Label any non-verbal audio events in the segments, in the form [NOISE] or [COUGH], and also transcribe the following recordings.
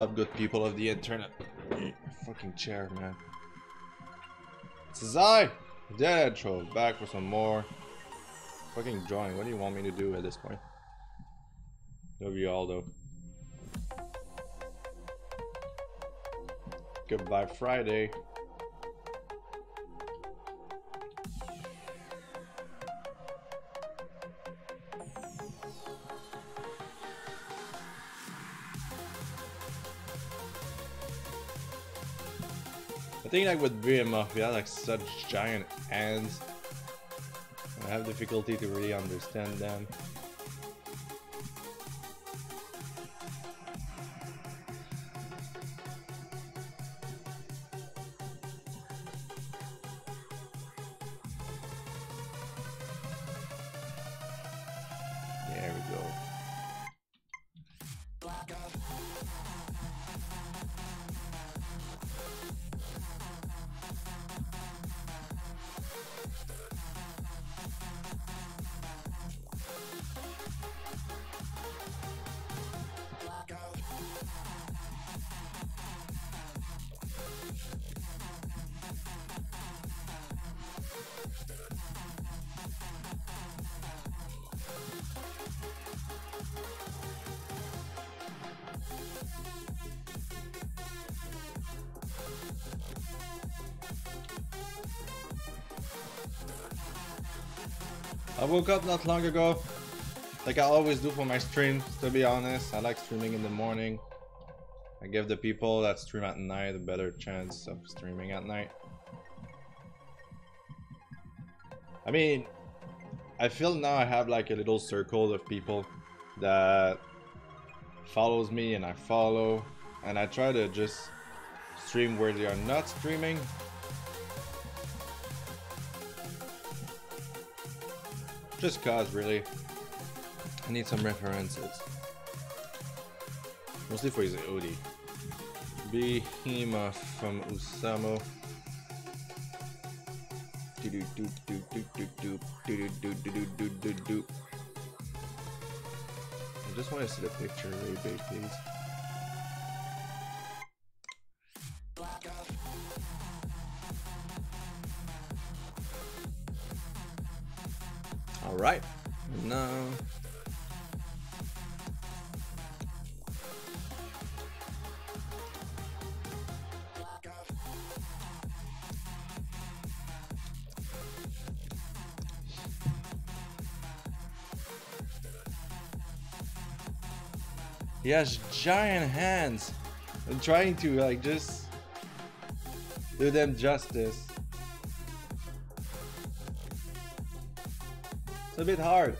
up, good people of the internet? Fucking chair, man. It's I, Dead Anthro, back for some more fucking drawing. What do you want me to do at this point? Love you all though. Good Vibe Friday. I think like with BMF, we have like such giant hands. I have difficulty to really understand them. Woke up not long ago, like I always do for my streams, to be honest. I like streaming in the morning. I give the people that stream at night a better chance of streaming at night. I mean, I feel now I have like a little circle of people that follows me and I follow and I try to just stream where they are not streaming Just cause, really. I need some references. Mostly for his O.D. Behemoth from Housamo. I just want to see the picture really big, please. He has giant hands. I'm trying to like just do them justice. It's a bit hard.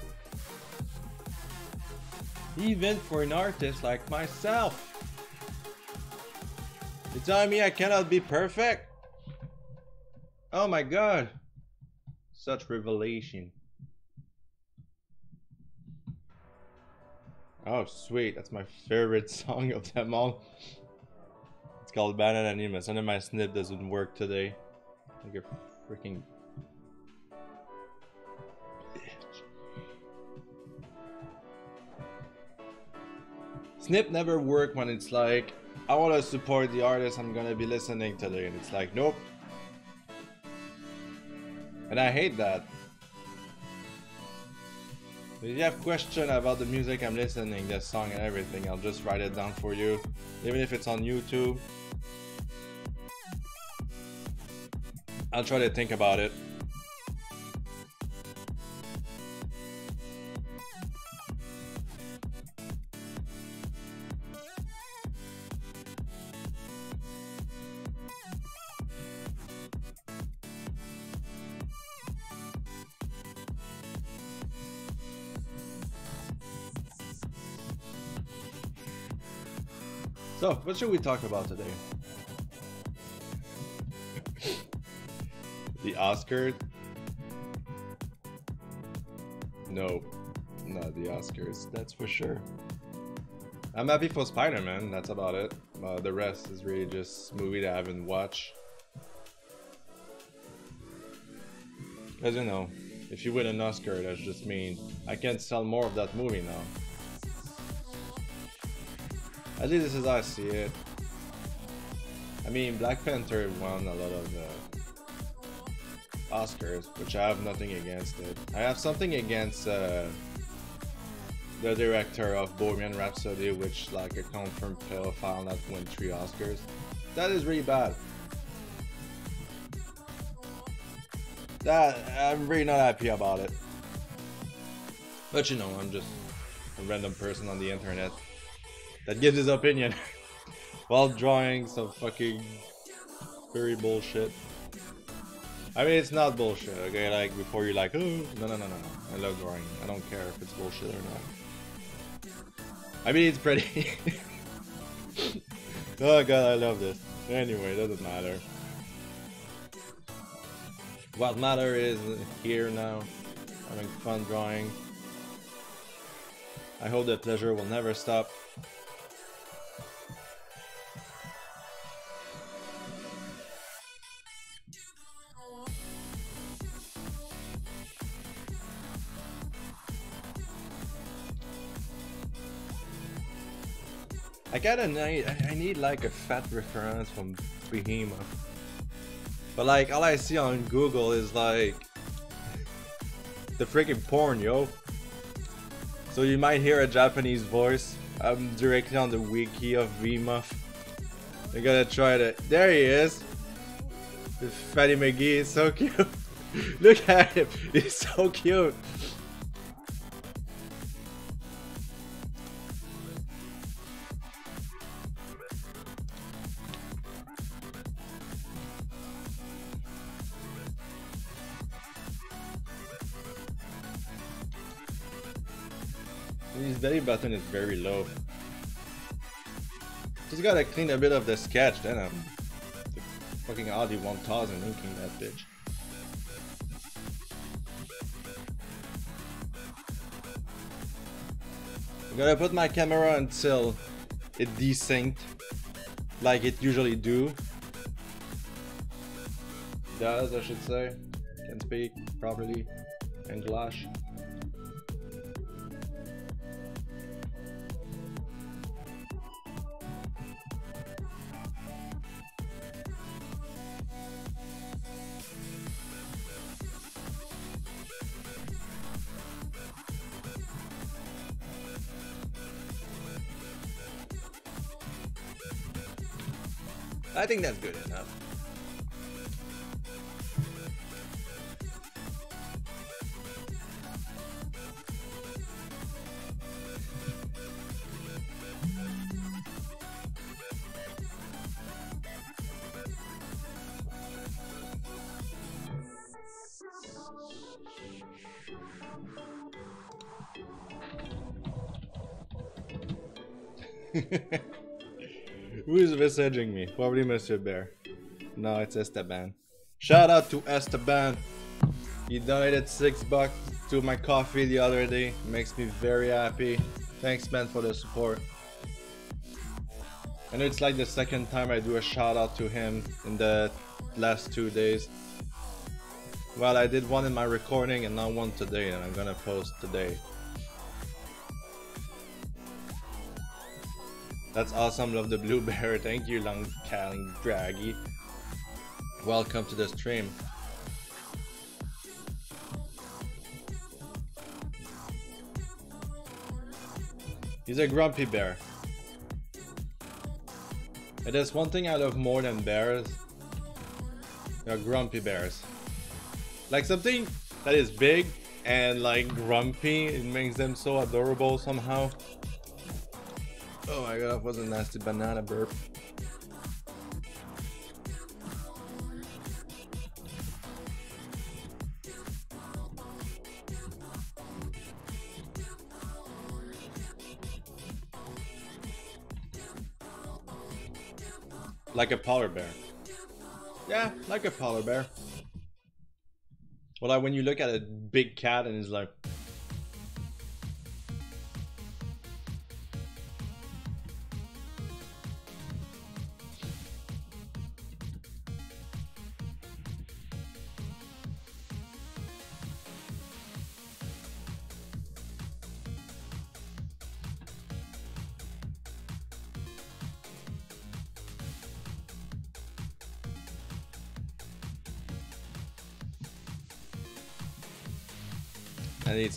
Even for an artist like myself. You're telling me I cannot be perfect? Oh my god. Such revelation. Sweet, that's my favorite [LAUGHS] song of them all. It's called Banana Animus. And then my snip doesn't work today. Like a freaking Snip never work when it's like, I want to support the artist I'm gonna be listening today, and it's like, nope. And I hate that. If you have question about the music I'm listening, the song and everything, I'll just write it down for you. Even if it's on YouTube. I'll try to think about it. What should we talk about today? the Oscar? No, not the Oscars, that's for sure. I'm happy for Spider-Man, that's about it. Uh, the rest is really just movie that I haven't watched. As you know, if you win an Oscar, that just mean I can't sell more of that movie now. At least this is how I see it. I mean, Black Panther won a lot of Oscars, which I have nothing against it. I have something against uh, the director of Bohemian Rhapsody, which like a confirmed pedophile that won three Oscars. That is really bad. That I'm really not happy about it. But you know, I'm just a random person on the internet that gives his opinion [LAUGHS] while drawing some fucking very bullshit. I mean, it's not bullshit, okay? Like, before you're like, oh, no, no, no, no, no. I love drawing. I don't care if it's bullshit or not. I mean, it's pretty. [LAUGHS] oh god, I love this. Anyway, doesn't matter. What matter is here now, having fun drawing. I hope the pleasure will never stop. I gotta need, I need like a fat reference from Behemoth. But like, all I see on Google is like, the freaking porn, yo. So you might hear a Japanese voice. I'm directly on the wiki of VMuff. I gotta try it. There he is. Fatty McGee is so [LAUGHS] cute. Look at him. He's so cute. His belly button is very low. Just gotta clean a bit of the sketch, then I'm the fucking Audi 1000 inking that bitch. I'm gonna put my camera until it desynced, like it usually do. Does, I should say. Can speak properly English. I think that's good enough. [LAUGHS] Who is messaging me? Probably Mr. Bear. No, it's Esteban. Shout out to Esteban. He donated six bucks to my coffee the other day. Makes me very happy. Thanks, man, for the support. And it's like the second time I do a shout out to him in the last two days. Well, I did one in my recording and not one today, and I'm gonna post today. That's awesome. Love the blue bear. [LAUGHS] Thank you, Long Calling Draggy. Welcome to the stream. He's a grumpy bear. It is one thing I love more than bears. They're grumpy bears. Like something that is big and like grumpy, it makes them so adorable somehow. Oh my god, was a nasty banana burp. Like a polar bear. Yeah, like a polar bear. Well, like when you look at a big cat and it's like,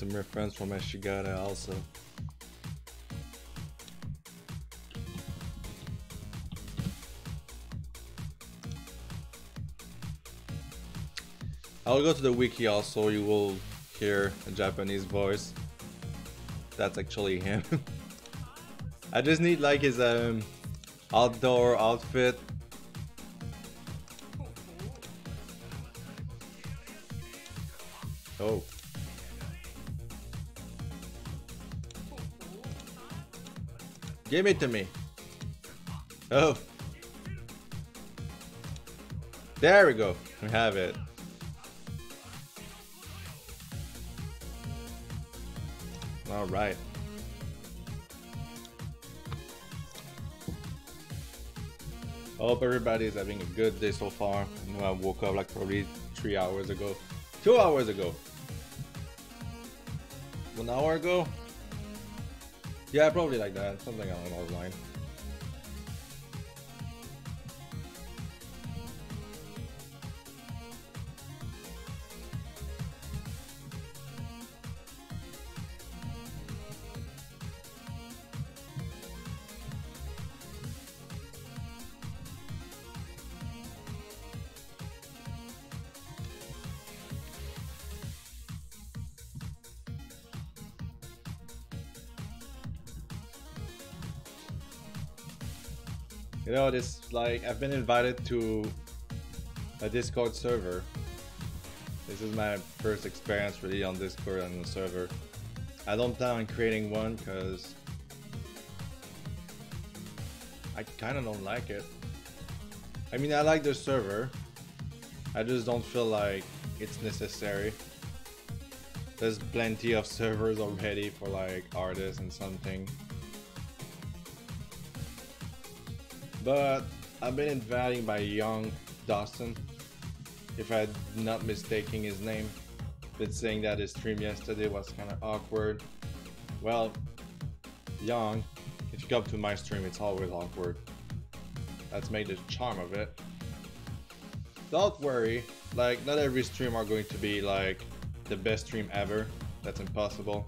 some reference from Ashigara also. I'll go to the wiki also, you will hear a Japanese voice. That's actually him. [LAUGHS] I just need like his um, outdoor outfit. Give it to me. Oh. There we go. We have it. All right. Hope everybody's having a good day so far. I know I woke up like probably three hours ago. Two hours ago. One hour ago? Yeah, probably like that. Something along those lines. Know, this like I've been invited to a Discord server. This is my first experience really on Discord and the server. I don't plan on creating one because I kind of don't like it. I mean, I like the server. I just don't feel like it's necessary. There's plenty of [LAUGHS] servers already for like artists and something. But I've been invited by Young Dawson, if I'm not mistaking his name. Been saying that his stream yesterday was kind of awkward. Well, Young, if you come to my stream, it's always awkward. That's made the charm of it. Don't worry, like not every stream are going to be like the best stream ever. That's impossible.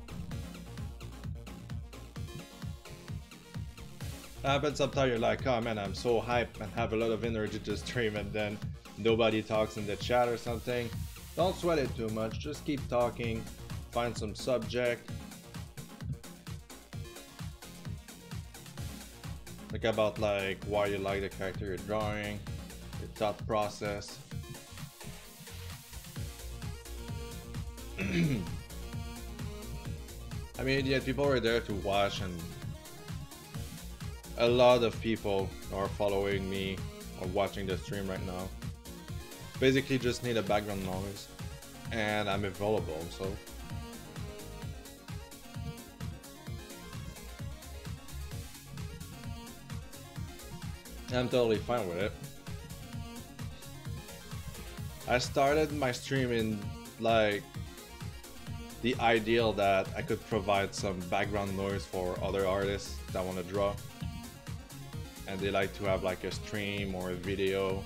Happens sometimes you're like, oh man, I'm so hyped and have a lot of energy to stream and then nobody talks in the chat or something. Don't sweat it too much, just keep talking, find some subject. Think about like why you like the character you're drawing, your thought process. [CLEARS THROAT] I mean, yeah, people are there to watch and a lot of people are following me or watching the stream right now. Basically just need a background noise and I'm available so I'm totally fine with it. I started my stream in like the ideal that I could provide some background noise for other artists that want to draw and they like to have like a stream or a video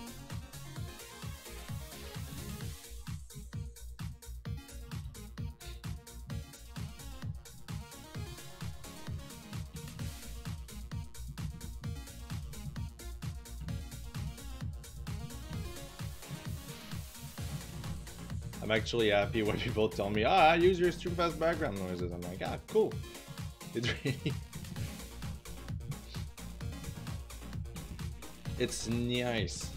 I'm actually happy [LAUGHS] when people tell me, ah, I use your stream as background noises. I'm like, ah, cool. [LAUGHS] Really It's nice.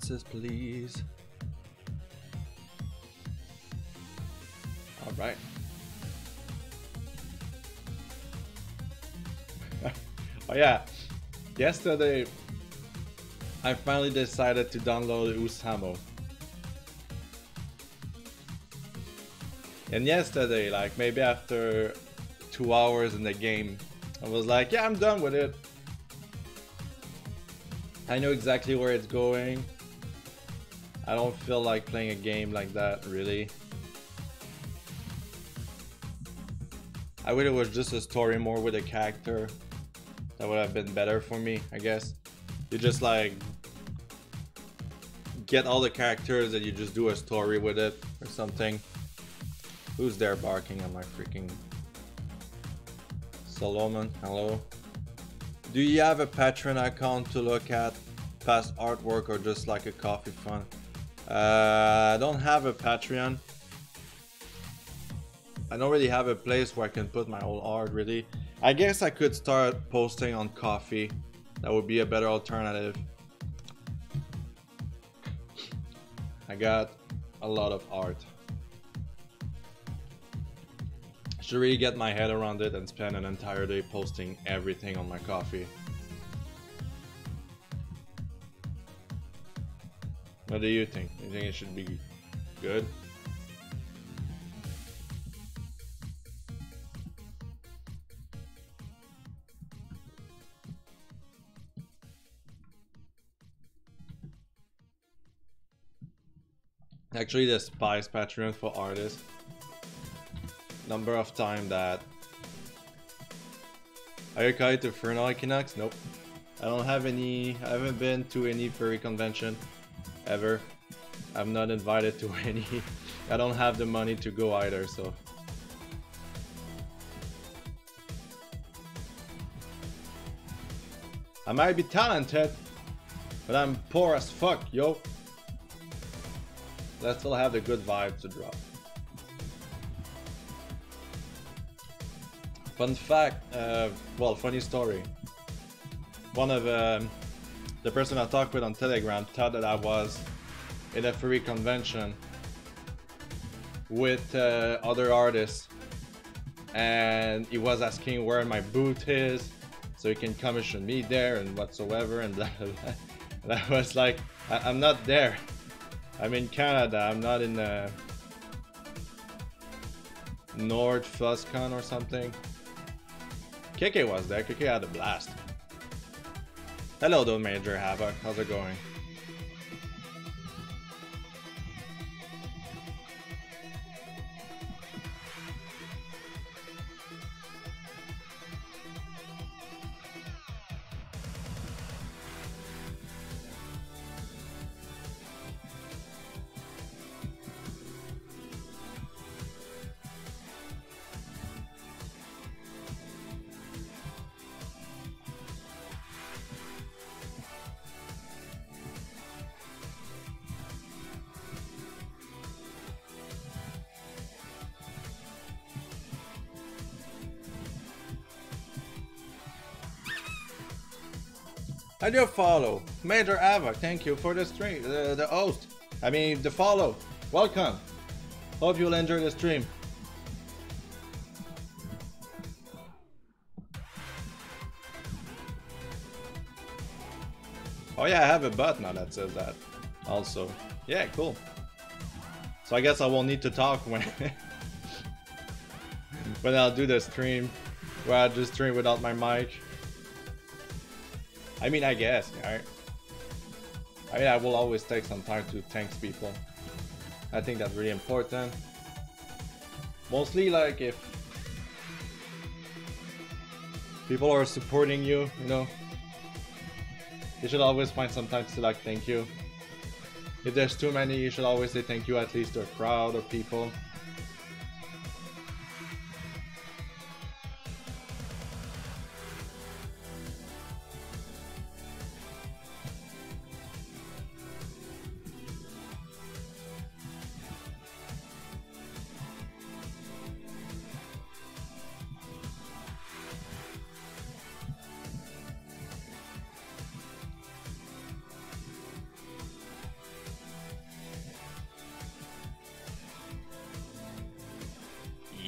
Please. All right. [LAUGHS] Oh yeah, yesterday I finally decided to download Housamo. And yesterday, like maybe after two hours in the game, I was like, yeah, I'm done with it. I know exactly where it's going. I don't feel like playing a game like that, really. I wish it was just a story more with a character. That would have been better for me, I guess. You just like get all the characters and you just do a story with it or something. Who's there barking on my freaking Solomon? Hello? Do you have a Patreon account to look at past artwork or just like a coffee fund? Uh, I don't have a Patreon. I don't really have a place where I can put my old art really. I guess I could start posting on Ko-fi. That would be a better alternative. I got a lot of art. should really get my head around it and spend an entire day posting everything on my Ko-fi. What do you think? You think it should be good? Actually, the Spice Patreon for artists number of time that are you excited to Furnal Equinox? Nope. I don't have any, I haven't been to any furry convention ever. I'm not invited to [LAUGHS] any. I don't have the money to go either, so. I might be talented, but I'm poor as fuck, yo. Let's still have the good vibe to drop. Fun fact, uh, well, funny story. One of um, the person I talked with on Telegram thought that I was in a furry convention with uh, other artists and he was asking where my booth is so he can commission me there and whatsoever and blah, blah, blah. and I was like I am not there I'm in Canada I'm not in uh, Nord or something KK was there. KK had a blast. Hello, Major Havoc. How's it going? I do follow. Major Ava, thank you for the stream, the, the host. I mean, the follow. Welcome. Hope you'll enjoy the stream. Oh yeah, I have a bot now that says that. Also. Yeah, cool. So I guess I won't need to talk when [LAUGHS] when I'll do the stream. Where I just stream without my mic. I mean, I guess, right? I mean, I will always take some time to thank people. I think that's really important. Mostly, like, if people are supporting you, you know, you should always find some time to, like, thank you. If there's too many, you should always say thank you at least to a crowd of people.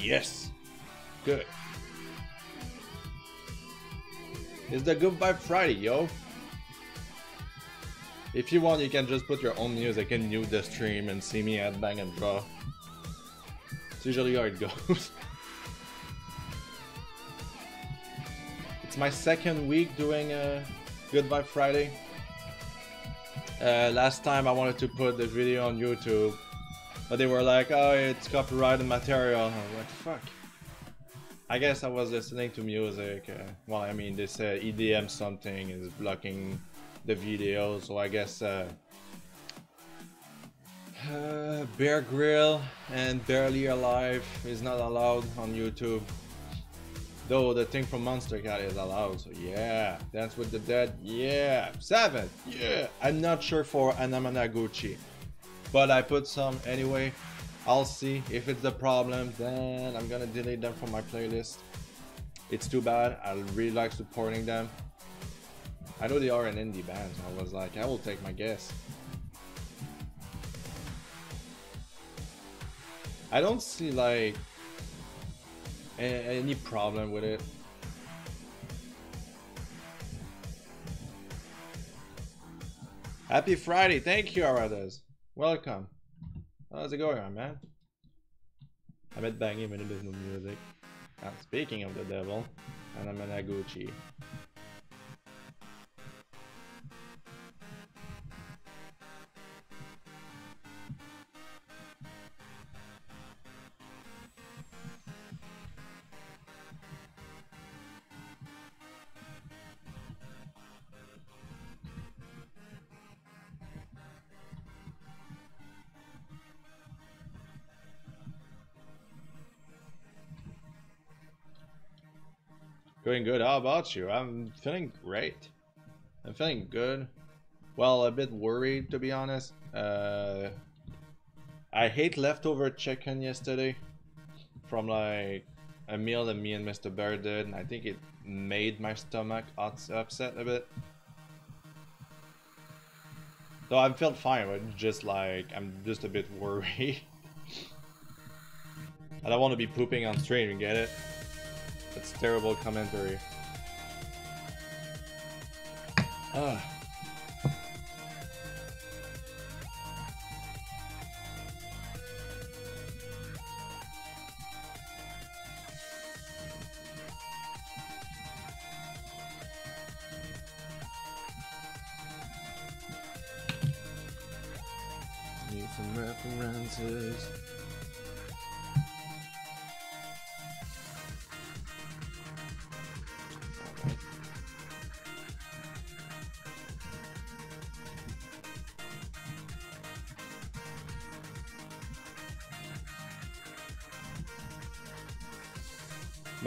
Yes. Good. It's the Good Vibe Friday, yo. If you want, you can just put your own music and mute the stream and see me at Bang and Draw. It's usually how it [LAUGHS] goes. it's my second week doing a Good Vibe Friday. Uh, last time I wanted to put the video on YouTube, but they were like, oh, it's copyrighted material. I was like, fuck. I guess I was listening to music. Uh, well, I mean, this uh, EDM something is blocking the video, so I guess uh, uh, Bear Grillz and Barely Alive is not allowed on YouTube. Though the thing from Monstercat is allowed, so yeah. Dance with the Dead, yeah. Seven, yeah. I'm not sure for Anamanaguchi, but I put some anyway. I'll see if it's the problem, then I'm gonna delete them from my playlist. It's too bad. I really like supporting them. I know they are an indie band, so I was like, I will take my guess. I don't see like any problem with it. Happy Friday, thank you Aradas. Welcome. How's it going man? I'm at banging when there's no music. And speaking of the devil, Anamanaguchi. Doing good. How about you? I'm feeling great. I'm feeling good. Well, a bit worried to be honest. Uh, I hate leftover chicken yesterday from like a meal that me and Mr. Bear did. And I think it made my stomach upset a bit. So I felt fine, but just like I'm just a bit [LAUGHS] worried. I don't want to be pooping on stream, you get it? That's terrible commentary. Ah. Need some references.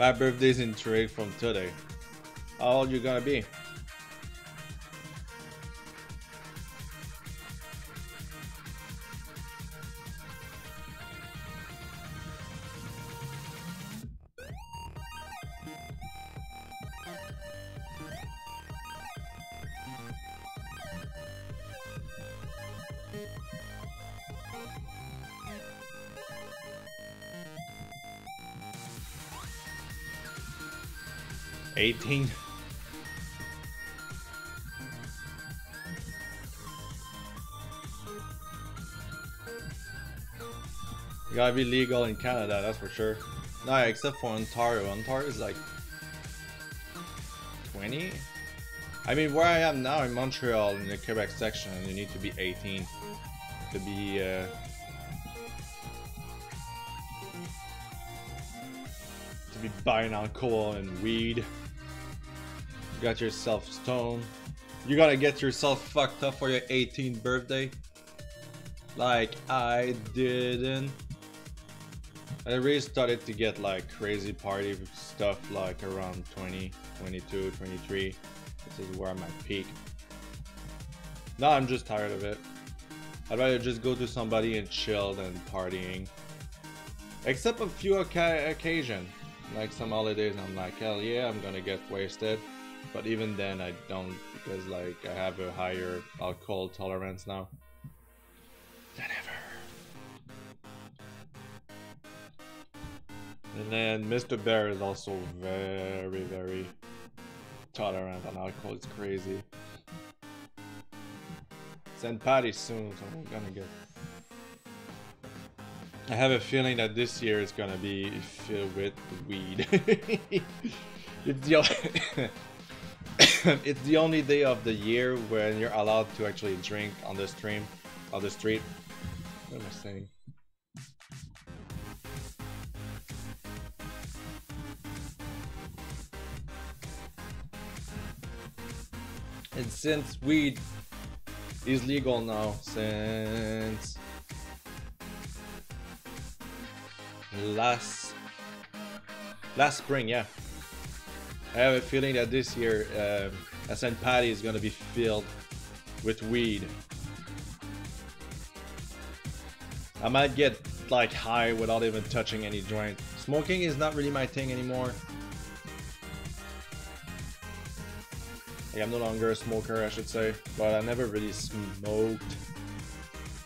My birthday's in trade from today. How old you gonna be? Eighteen. You gotta be legal in Canada, that's for sure. No, except for Ontario. Ontario is like 20? I mean, where I am now in Montreal, in the Quebec section, you need to be 18 to be uh, to be buying alcohol and weed. Got yourself stoned. You gotta get yourself fucked up for your 18th birthday. Like I didn't. I really started to get like crazy party stuff like around 20, 22, 23. This is where I'm at peak. Now I'm just tired of it. I'd rather just go to somebody and chill than partying. Except a few occasion. Like some holidays I'm like, hell yeah, I'm gonna get wasted. But even then I don't because like I have a higher alcohol tolerance now. Than ever. And then Mr. Bear is also very, very tolerant on alcohol. It's crazy. St. Patty soon, so I'm gonna get. I have a feeling that this year is gonna be filled with weed. [LAUGHS] it's the [LAUGHS] it's the only day of the year when you're allowed to actually drink on the stream, on the street. What am I saying? And since weed is legal now, since last last spring, yeah. I have a feeling that this year uh, St. Patty is gonna be filled with weed. I might get like high without even touching any joint. Smoking is not really my thing anymore. Like I'm no longer a smoker, I should say, but I never really smoked.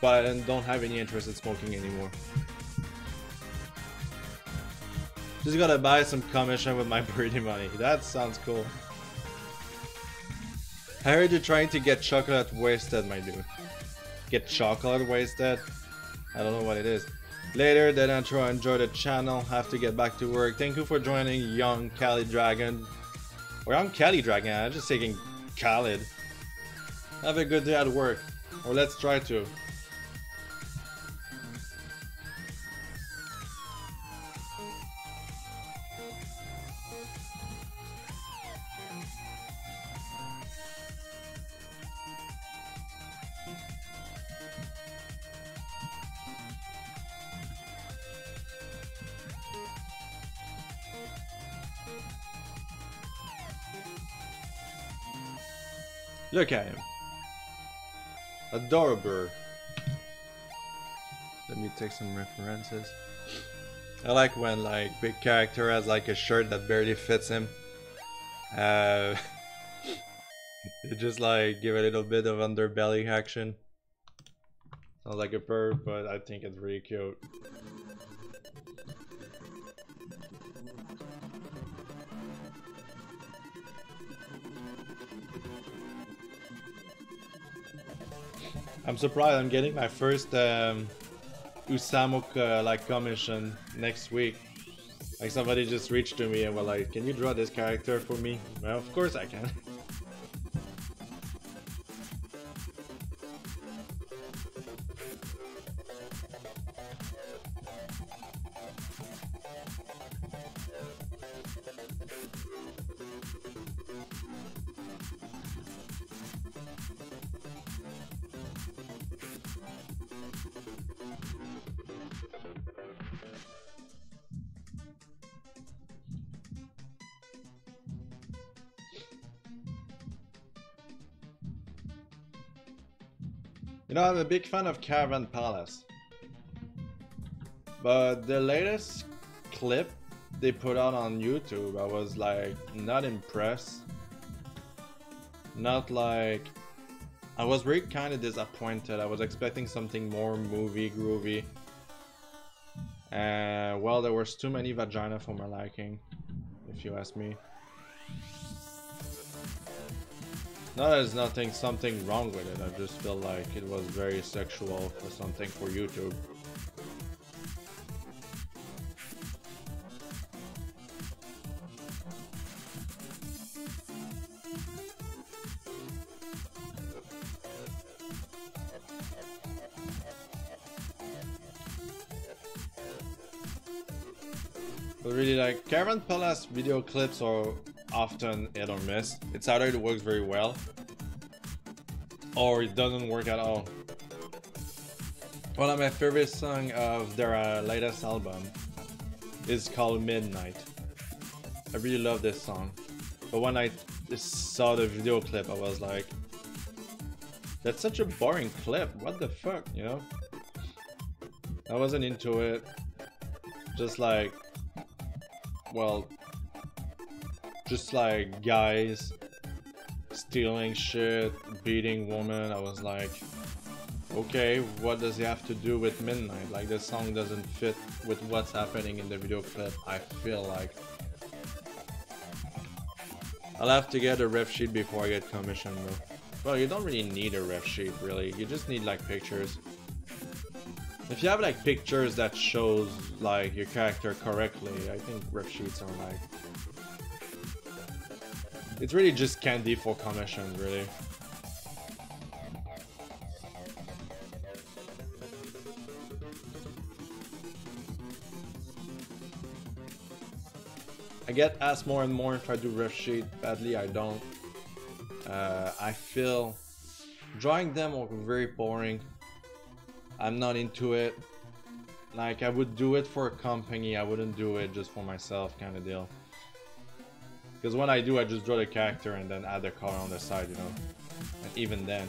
But I don't have any interest in smoking anymore. Just gotta buy some commission with my [LAUGHS] pretty money. That sounds cool. I heard you're trying to get chocolate wasted, my dude. Get chocolate wasted? I don't know what it is. Later, Dead Anthro, enjoy the channel. Have to get back to work. Thank you for joining Young Cali Dragon. Or Young Cali Dragon, I'm just taking Khalid. Have a good day at work. Or let's try to. Look at him. Adorable. Let me take some references. I like when like big character has like a shirt that barely fits him. Uh, [LAUGHS] just like give a little bit of underbelly action. Sounds like a bird, but I think it's really cute. I'm surprised I'm getting my first um, Usamuk uh, like commission next week. Like somebody just reached to me and were like, can you draw this character for me? Well, of course I can. [LAUGHS] I'm a big fan of Caravan Palace. But the latest clip they put out on YouTube, I was like not impressed. Not like I was really kind of disappointed. I was expecting something more movie groovy. And well, there was too many vagina for my liking, if you ask me. No, there's nothing, something wrong with it. I just feel like it was very sexual for something for YouTube. But really like Caravan Palace video clips are often hit or miss. It's either it works very well or it doesn't work at all. One of my favorite songs of their uh, latest album is called Midnight. I really love this song. But when I saw the video clip, I was like, that's such a boring clip. What the fuck, you know? I wasn't into it. Just like, well, just like guys stealing shit, beating women. I was like, okay, what does he have to do with Midnight? Like, this song doesn't fit with what's happening in the video clip, I feel like. I'll have to get a ref sheet before I get commissioned though. Well, you don't really need a ref sheet really. You just need like pictures. If you have like pictures that shows like your character correctly, I think ref sheets are like... It's really just candy for commissions, really. I get asked more and more if I do rough sheet. Badly, I don't. Uh, I feel drawing them are very boring. I'm not into it. Like, I would do it for a company, I wouldn't do it just for myself kind of deal. Because when I do, I just draw the character and then add the color on the side, you know. And even then,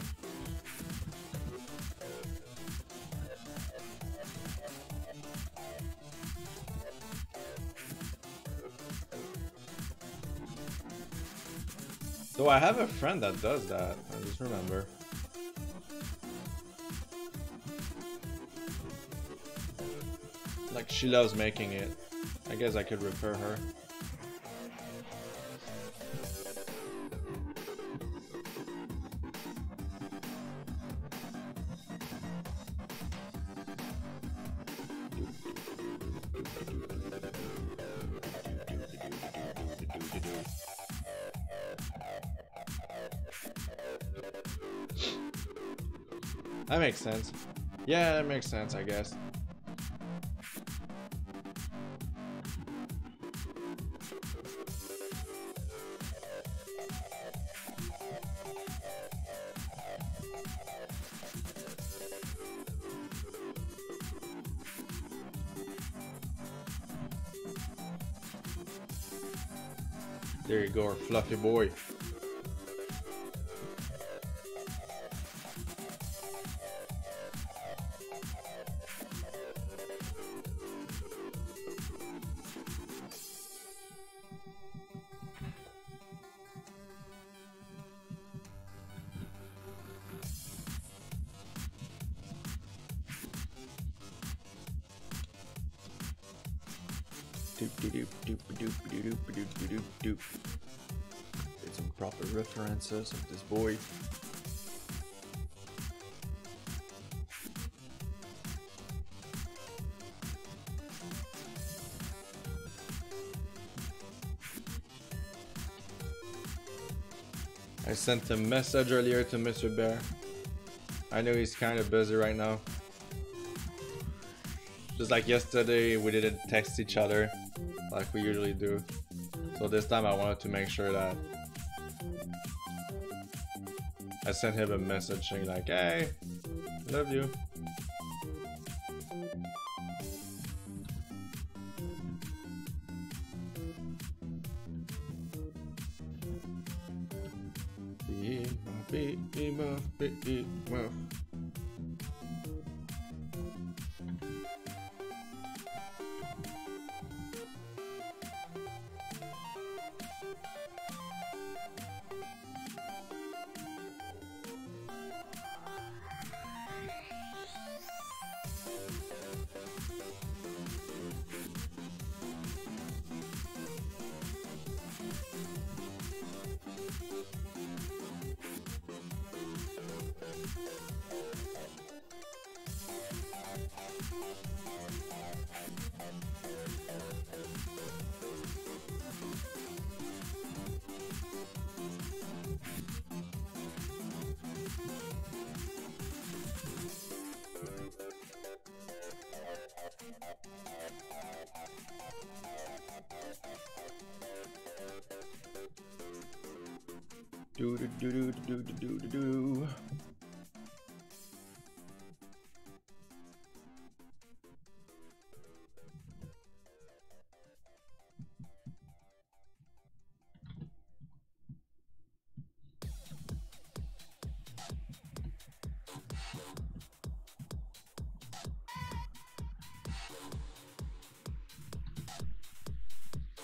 So I have a friend that does that, I just remember. Like, she loves making it. I guess I could refer her. That makes sense. Yeah, that makes sense, I guess. There you go, fluffy boy. This boy. I sent a message earlier to Mr. Bear. I know he's kind of busy right now. Just like yesterday, we didn't text each other like we usually do. So this time I wanted to make sure that I sent him a message saying like, hey, love you.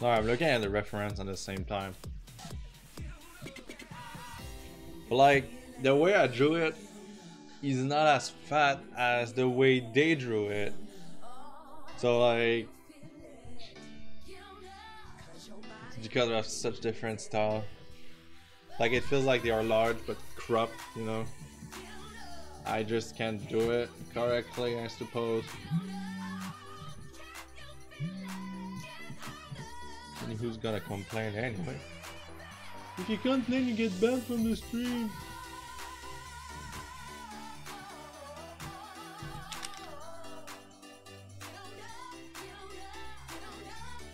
Alright, I'm looking at the reference at the same time. But like, the way I drew it is not as fat as the way they drew it. So like, because we have such different style. Like it feels like they are large but cropped, you know. I just can't do it correctly, I suppose. Gonna complain anyway? If you complain, you get banned from the stream.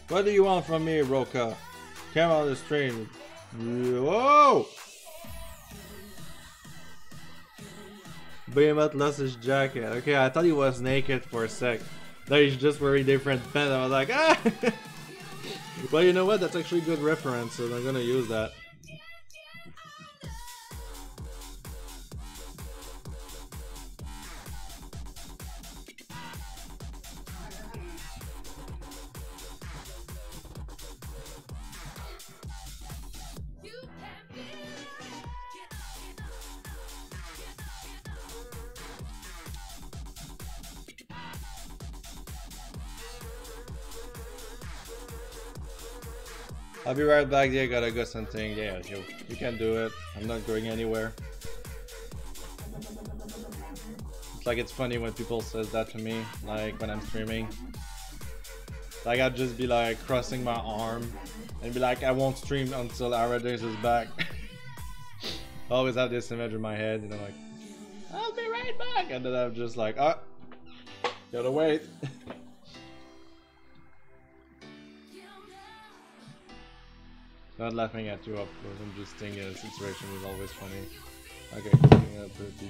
What do you want from me, Roka? Come on the stream. Whoa! Behemoth lost his jacket. Okay, I thought he was naked for a sec. Now he's just wearing different pants. I was like, [LAUGHS] ah! Well, you know what? That's actually a good reference, and I'm gonna use that. Be right back. Yeah, gotta go something. Yeah, you, you can do it. I'm not going anywhere. It's like it's funny when people says that to me, like when I'm streaming. Like I'd just be like crossing my arm and be like, I won't stream until Aradace is back. [LAUGHS] Always have this image in my head, and I'm like, I'll be right back, and then I'm just like, ah, gotta wait. [LAUGHS] Not laughing at you, of course. I'm just thinking the situation is always funny. Okay, cooking up pretty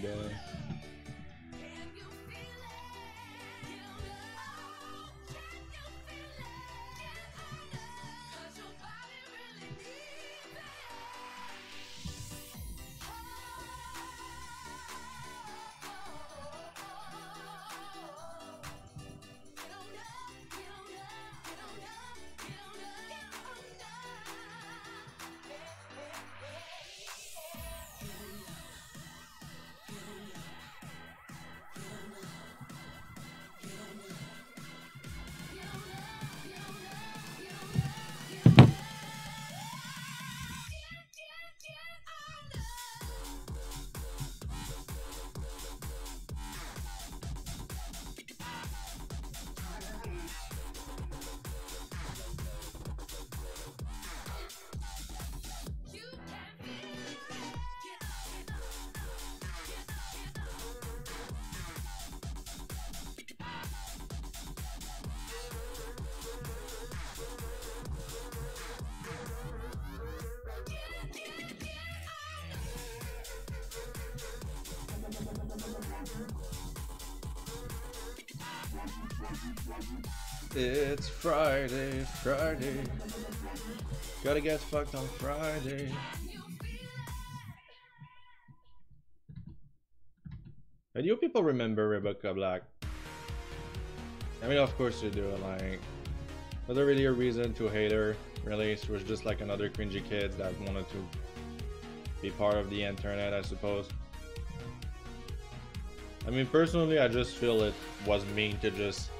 It's Friday, Friday. Gotta get fucked on Friday. And you people remember Rebecca Black? I mean, of course you do. Like, was there really a reason to hate her? Really, she was just like another cringy kid that wanted to be part of the internet, I suppose. I mean, personally, I just feel it was mean to just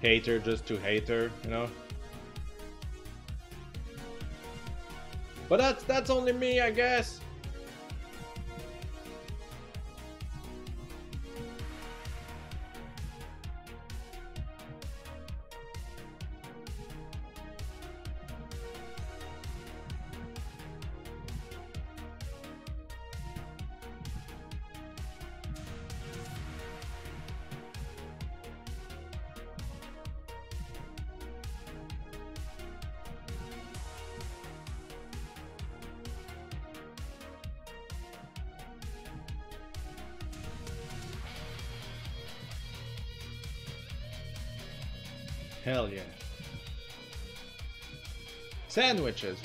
hate her just to hate her, you know? But that's that's only me, I guess. Hell yeah. Sandwiches.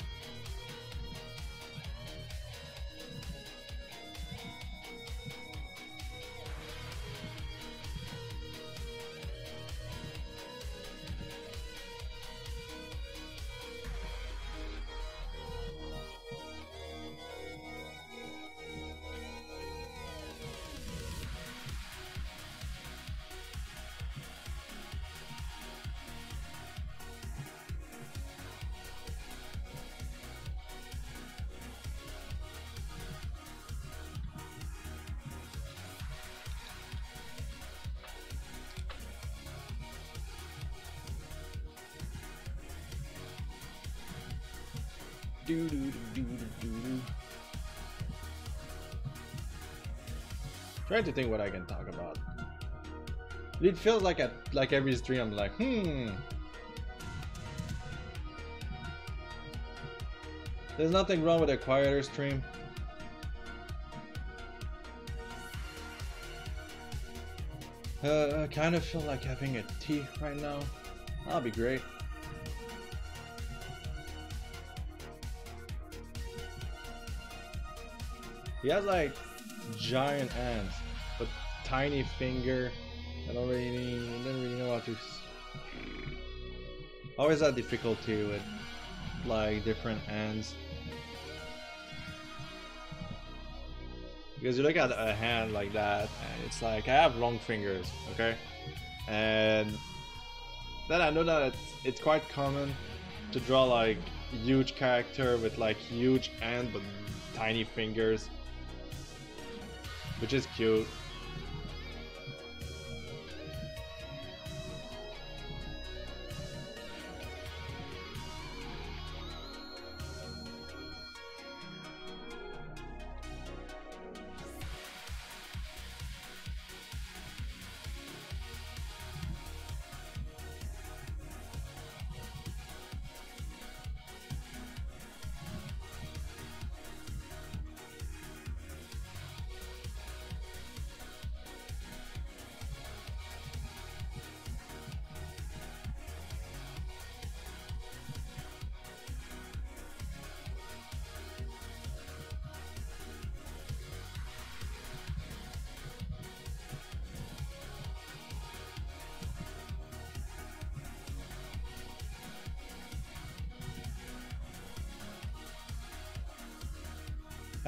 Trying to think what I can talk about. It feels like at like every stream I'm like, hmm. There's nothing wrong with a quieter stream. Uh, I kind of feel like having a tea right now. That'll be great. He has like giant but tiny finger. I don't really, I don't really know how to. Always had difficulty with like different hands. Because you look at a hand like that, and it's like I have long fingers, okay, and then I know that it's, it's quite common to draw like huge character with like huge hand but tiny fingers which is cute.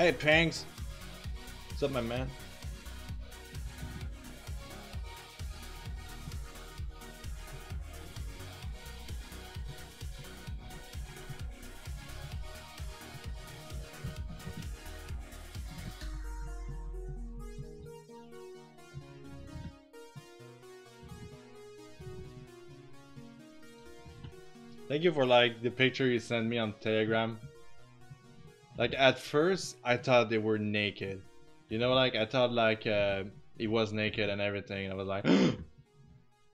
Hey, Pangs. What's up, my man? Thank you for like the picture you sent me on Telegram. Like at first, I thought they were naked. You know, like I thought like uh, he was naked and everything. And I was like, [GASPS] he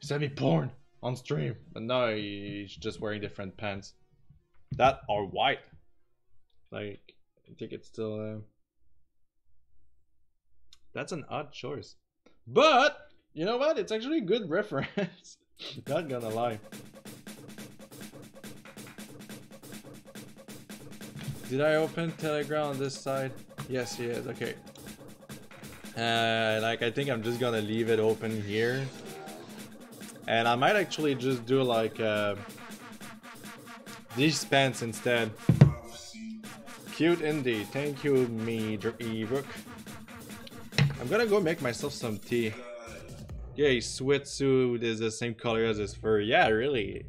sent me porn on stream. But no, he's just wearing different pants. That are white. Like I think it's still. Uh... That's an odd choice, but you know what? It's actually a good reference. [LAUGHS] Not gonna lie. Did I open Telegram on this side? Yes, yes, okay. Uh, like, I think I'm just gonna leave it open here. And I might actually just do like uh, these pants instead. Cute indeed. Thank you, me, ebook. I'm gonna go make myself some tea. His sweatsuit is the same color as his fur. Yeah, really.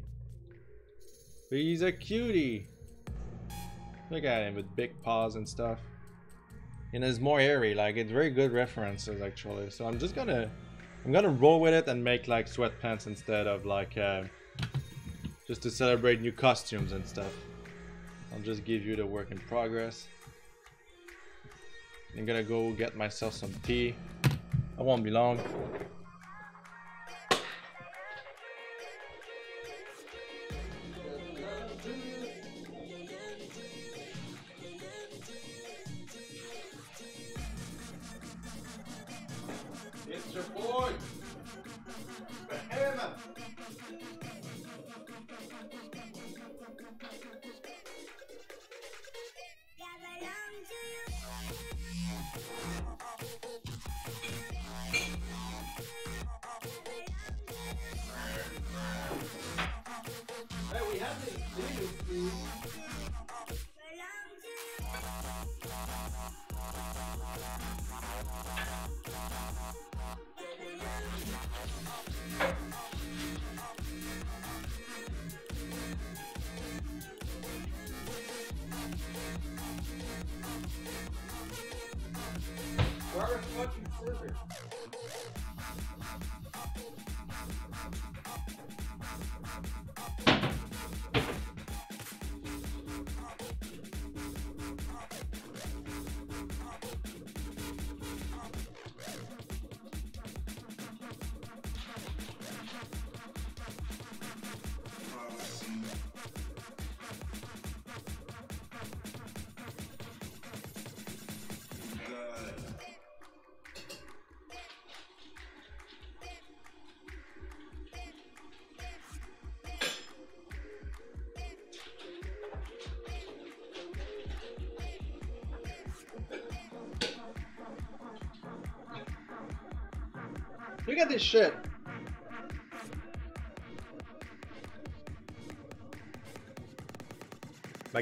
He's a cutie. Look at him with big paws and stuff. And it's more airy, like it's very good references actually. So I'm just gonna I'm gonna roll with it and make like sweatpants instead of like uh, just to celebrate new costumes and stuff. I'll just give you the work in progress. I'm gonna go get myself some tea. I won't be long.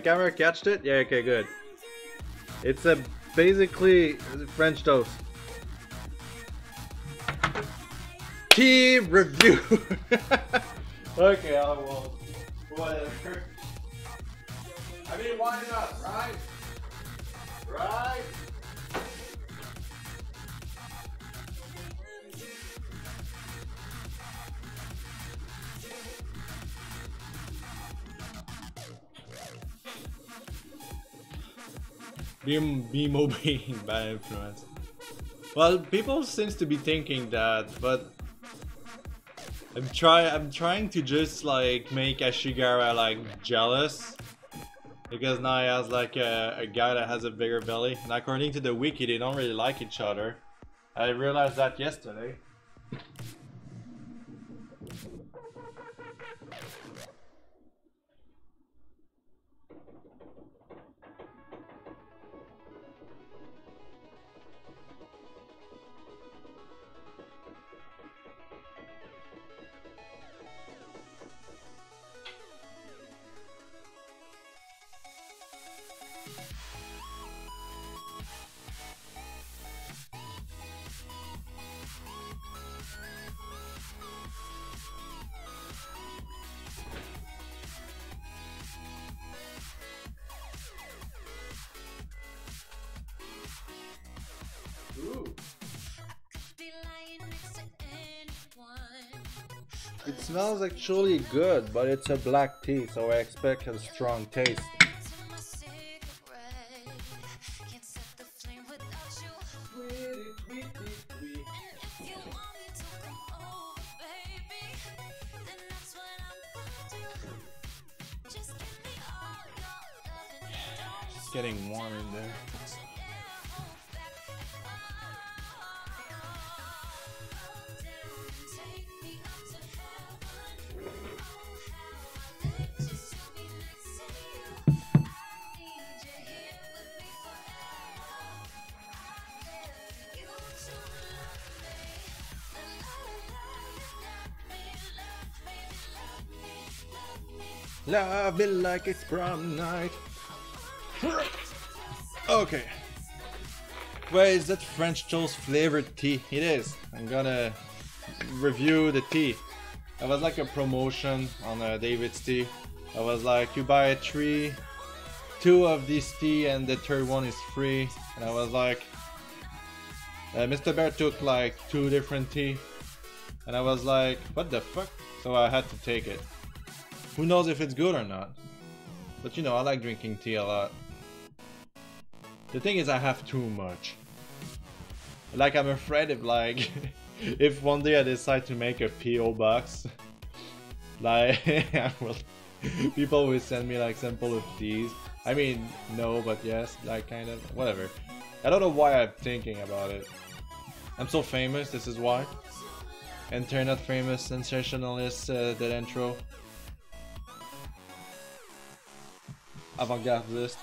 Camera catched it? Yeah, okay, good. It's a basically French toast. Tea review. [LAUGHS] okay, I will. Whatever. I mean, why not, right? Right? Beam BMO being [LAUGHS] bad influence. Well, people seems to be thinking that, but I'm try I'm trying to just like make Ashigara like jealous because now he has like a, a guy that has a bigger belly and according to the wiki they don't really like each other. I realized that yesterday. It smells actually good, but it's a black tea, so I expect a strong taste. Love me like it's prom night. Okay. Where is that French toast flavored tea? It is. I'm gonna review the tea. It was like a promotion on uh, David's tea. I was like, you buy three, two of this tea and the third one is free. And I was like, uh, Mr. Bear took like two different tea. And I was like, what the fuck? So I had to take it. Who knows if it's good or not. But you know, I like drinking tea a lot. The thing is I have too much. Like I'm afraid if like, [LAUGHS] if one day I decide to make a PO box, [LAUGHS] like, [LAUGHS] will, people will send me like sample of teas. I mean, no, but yes, like kind of, whatever. I don't know why I'm thinking about it. I'm so famous, this is why. Internet famous sensationalist uh, that intro. Avant-gardist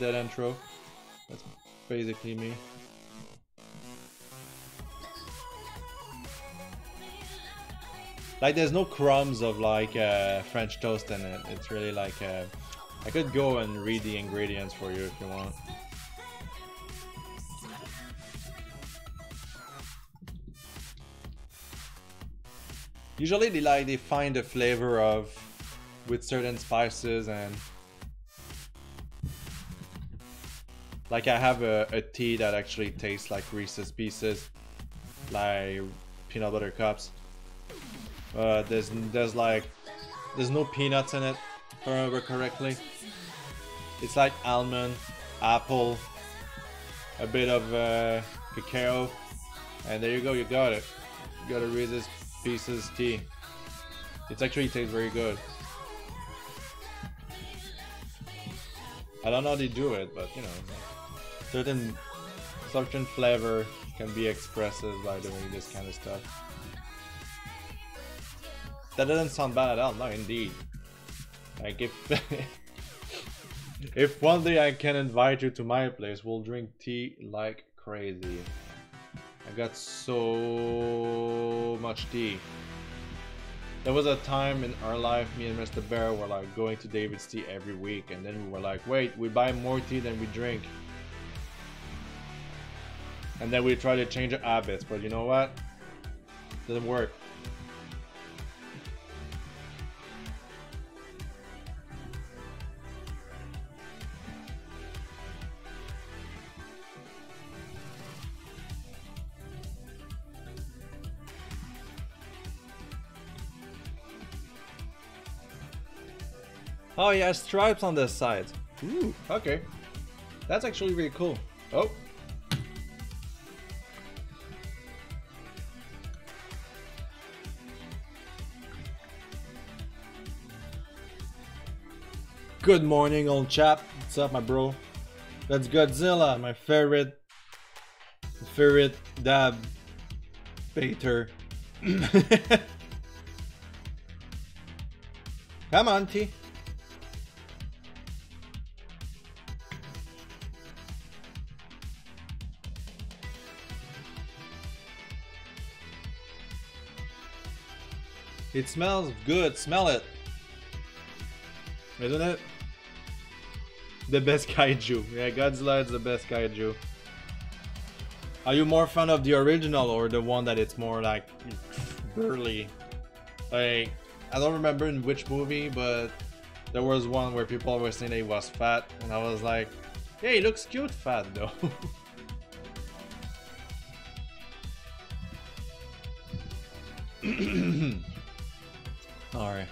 Dead Anthro. That's basically me. Like there's no crumbs of like uh, French toast in it. It's really like uh, I could go and read the ingredients for you if you want. Usually they like they find the flavor of with certain spices and Like I have a, a tea that actually tastes like Reese's Pieces, like peanut butter cups. Uh, there's there's like there's no peanuts in it, if I remember correctly. It's like almond, apple, a bit of uh, cacao, and there you go. You got it. You got a Reese's Pieces tea. It actually tastes very good. I don't know how they do it, but you know certain certain flavor can be expressed by doing this kind of stuff. That doesn't sound bad at all, no indeed. Like if [LAUGHS] if one day I can invite you to my place, we'll drink tea like crazy. I got so much tea. There was a time in our life, me and Mr. Bear were like going to David's tea every week, and then we were like, wait, we buy more tea than we drink. And then we try to change our habits, but you know what? Didn't work. Oh, yeah, stripes on the sides. Ooh, okay. That's actually really cool. Oh. Good morning, old chap. What's up, my bro? That's Godzilla, my favorite, favorite dab baiter. [LAUGHS] Come on, T. It smells good. Smell it. Isn't it? The best kaiju. Yeah, Godzilla is the best kaiju. Are you more fan of the original or the one that it's more like burly? Like, I don't remember in which movie, but there was one where people were saying he was fat, and I was like, yeah, he looks cute fat though. [LAUGHS] Alright.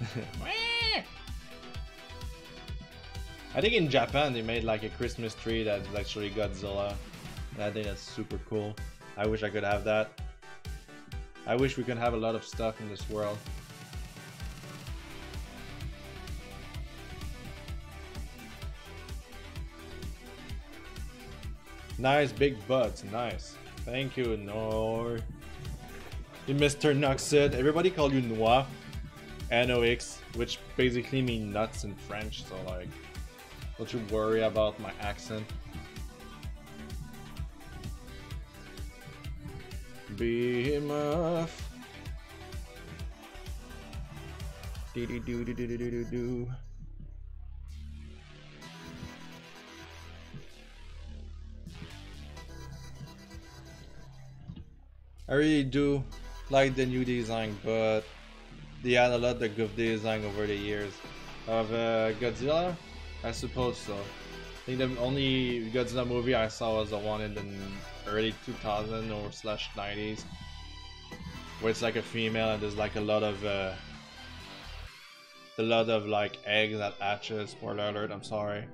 [LAUGHS] [LAUGHS] I think in Japan they made like a Christmas tree that's actually Godzilla. And I think that's super cool. I wish I could have that. I wish we could have a lot of stuff in this world. Nice big butts, nice. Thank you. You Mr. Nuxid. Everybody call you Noix. N-O-X, which basically means nuts in French, so like, don't you worry about my accent. Behemoth. Do do do do do do do do. I really do like the new design, but they had a lot of good design over the years. Of uh, Godzilla? I suppose so. I think the only Godzilla movie I saw was the one in the early 2000s or slash 90s. Where it's like a female and there's like a lot of uh, a lot of like eggs that hatches. Spoiler alert, I'm sorry.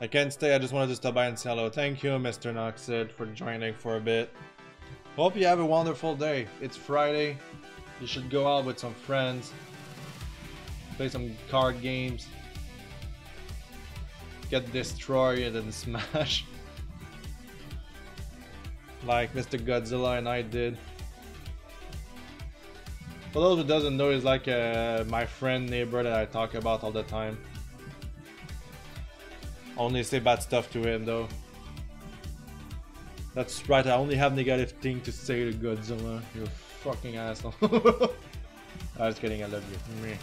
I can't stay, I just wanted to stop by and say hello. Thank you, Mr. Noxid, for joining for a bit. Hope you have a wonderful day. It's Friday. You should go out with some friends. Play some card games. Get destroyed and [LAUGHS] smash. like Mr. Godzilla and I did. For those who doesn't know, he's like uh, my friend neighbor that I talk about all the time. Only say bad stuff to him though. That's right, I only have negative thing to say to Godzilla, you fucking asshole. [LAUGHS] I was kidding, I love you.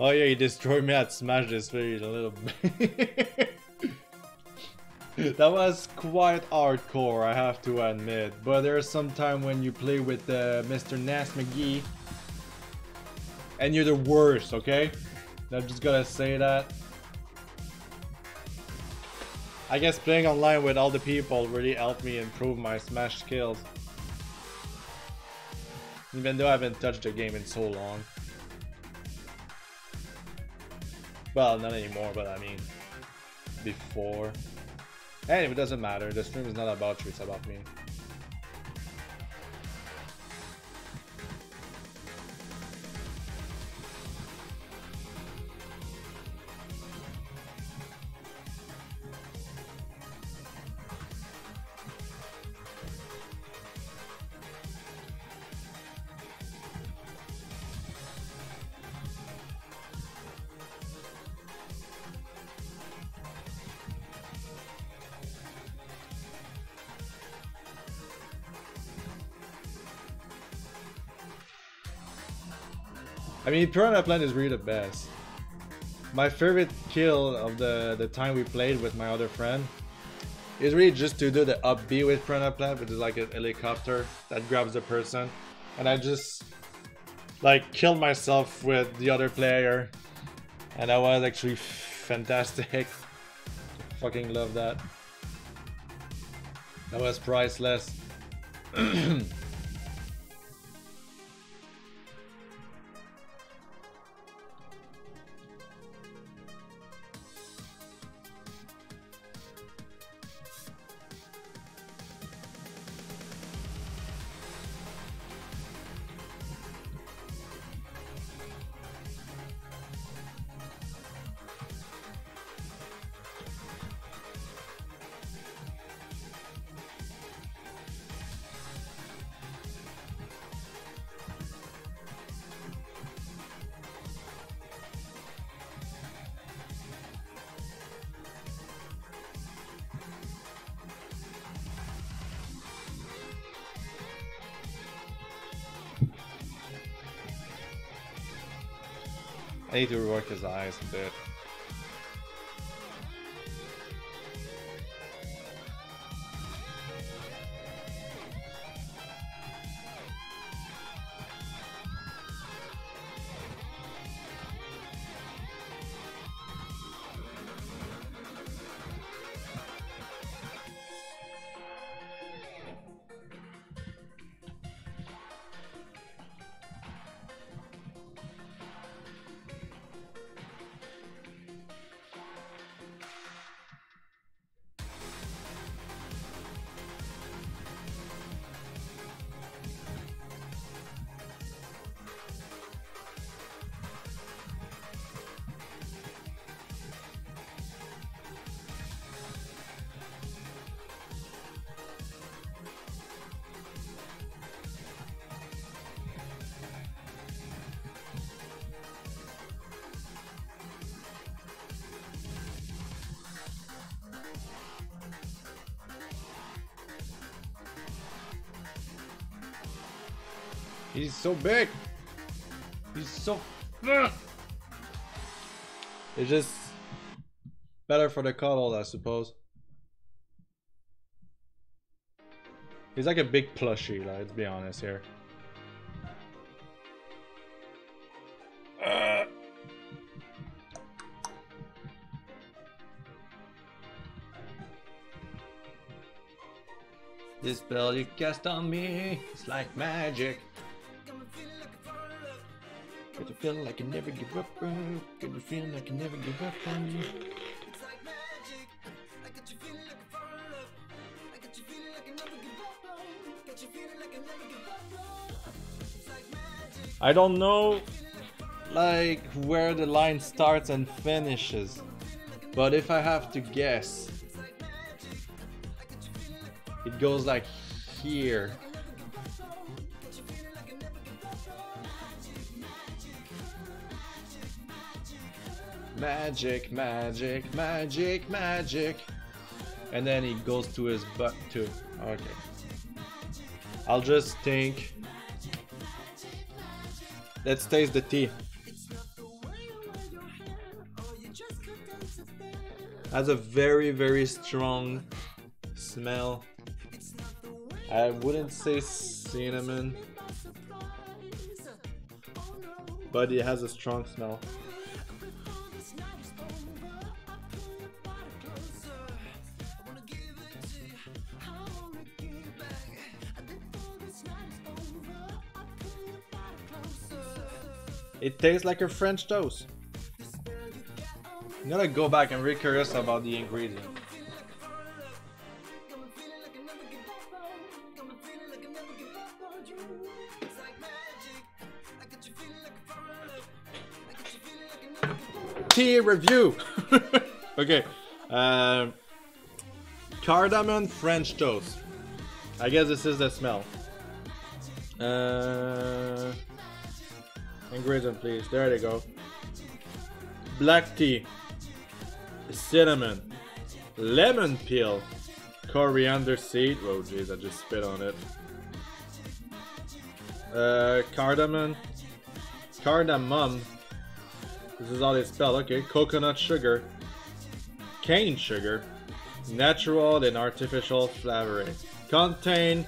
Oh yeah, he destroyed me at Smash this Face a little bit. [LAUGHS] that was quite hardcore, I have to admit. But there's some time when you play with uh, Mr. Nas McGee and you're the worst, okay? I'm just gonna say that. I guess playing online with all the people really helped me improve my Smash skills. Even though I haven't touched the game in so long. Well, not anymore, but I mean, before. Anyway, it doesn't matter. The stream is not about you, it's about me. Mean, Piranha Plant is really the best. My favorite kill of the, the time we played with my other friend is really just to do the up B with Piranha Plant, which is like a helicopter that grabs the person. And I just like killed myself with the other player. And that was actually fantastic. [LAUGHS] Fucking love that. That was priceless. [CLEARS THROAT] his eyes a bit. So big. He's so. It's just better for the cuddle, I suppose. He's like a big plushie, like, let's be honest here. Uh. This spell you cast on me, it's like magic. Got you feeling like you never give up, bro. Got you feeling like you never give up on me. I don't know like where the line starts and finishes. But if I have to guess, it goes like here. Magic, magic, magic, magic. And then he goes to his butt too. Okay. I'll just think. Let's taste the tea. Has a very, very strong smell. I wouldn't say cinnamon, but it has a strong smell. It tastes like a French toast. I'm gonna go back and be curious about the ingredient. Tea review. [LAUGHS] okay. Um, cardamom French toast. I guess this is the smell. Uh, ingredient, please. There they go. Black tea, cinnamon, lemon peel, coriander seed. Oh jeez, I just spit on it. Uh, cardamom, cardamom. This is all they spell. Okay, coconut sugar, cane sugar, natural and artificial flavoring. Contain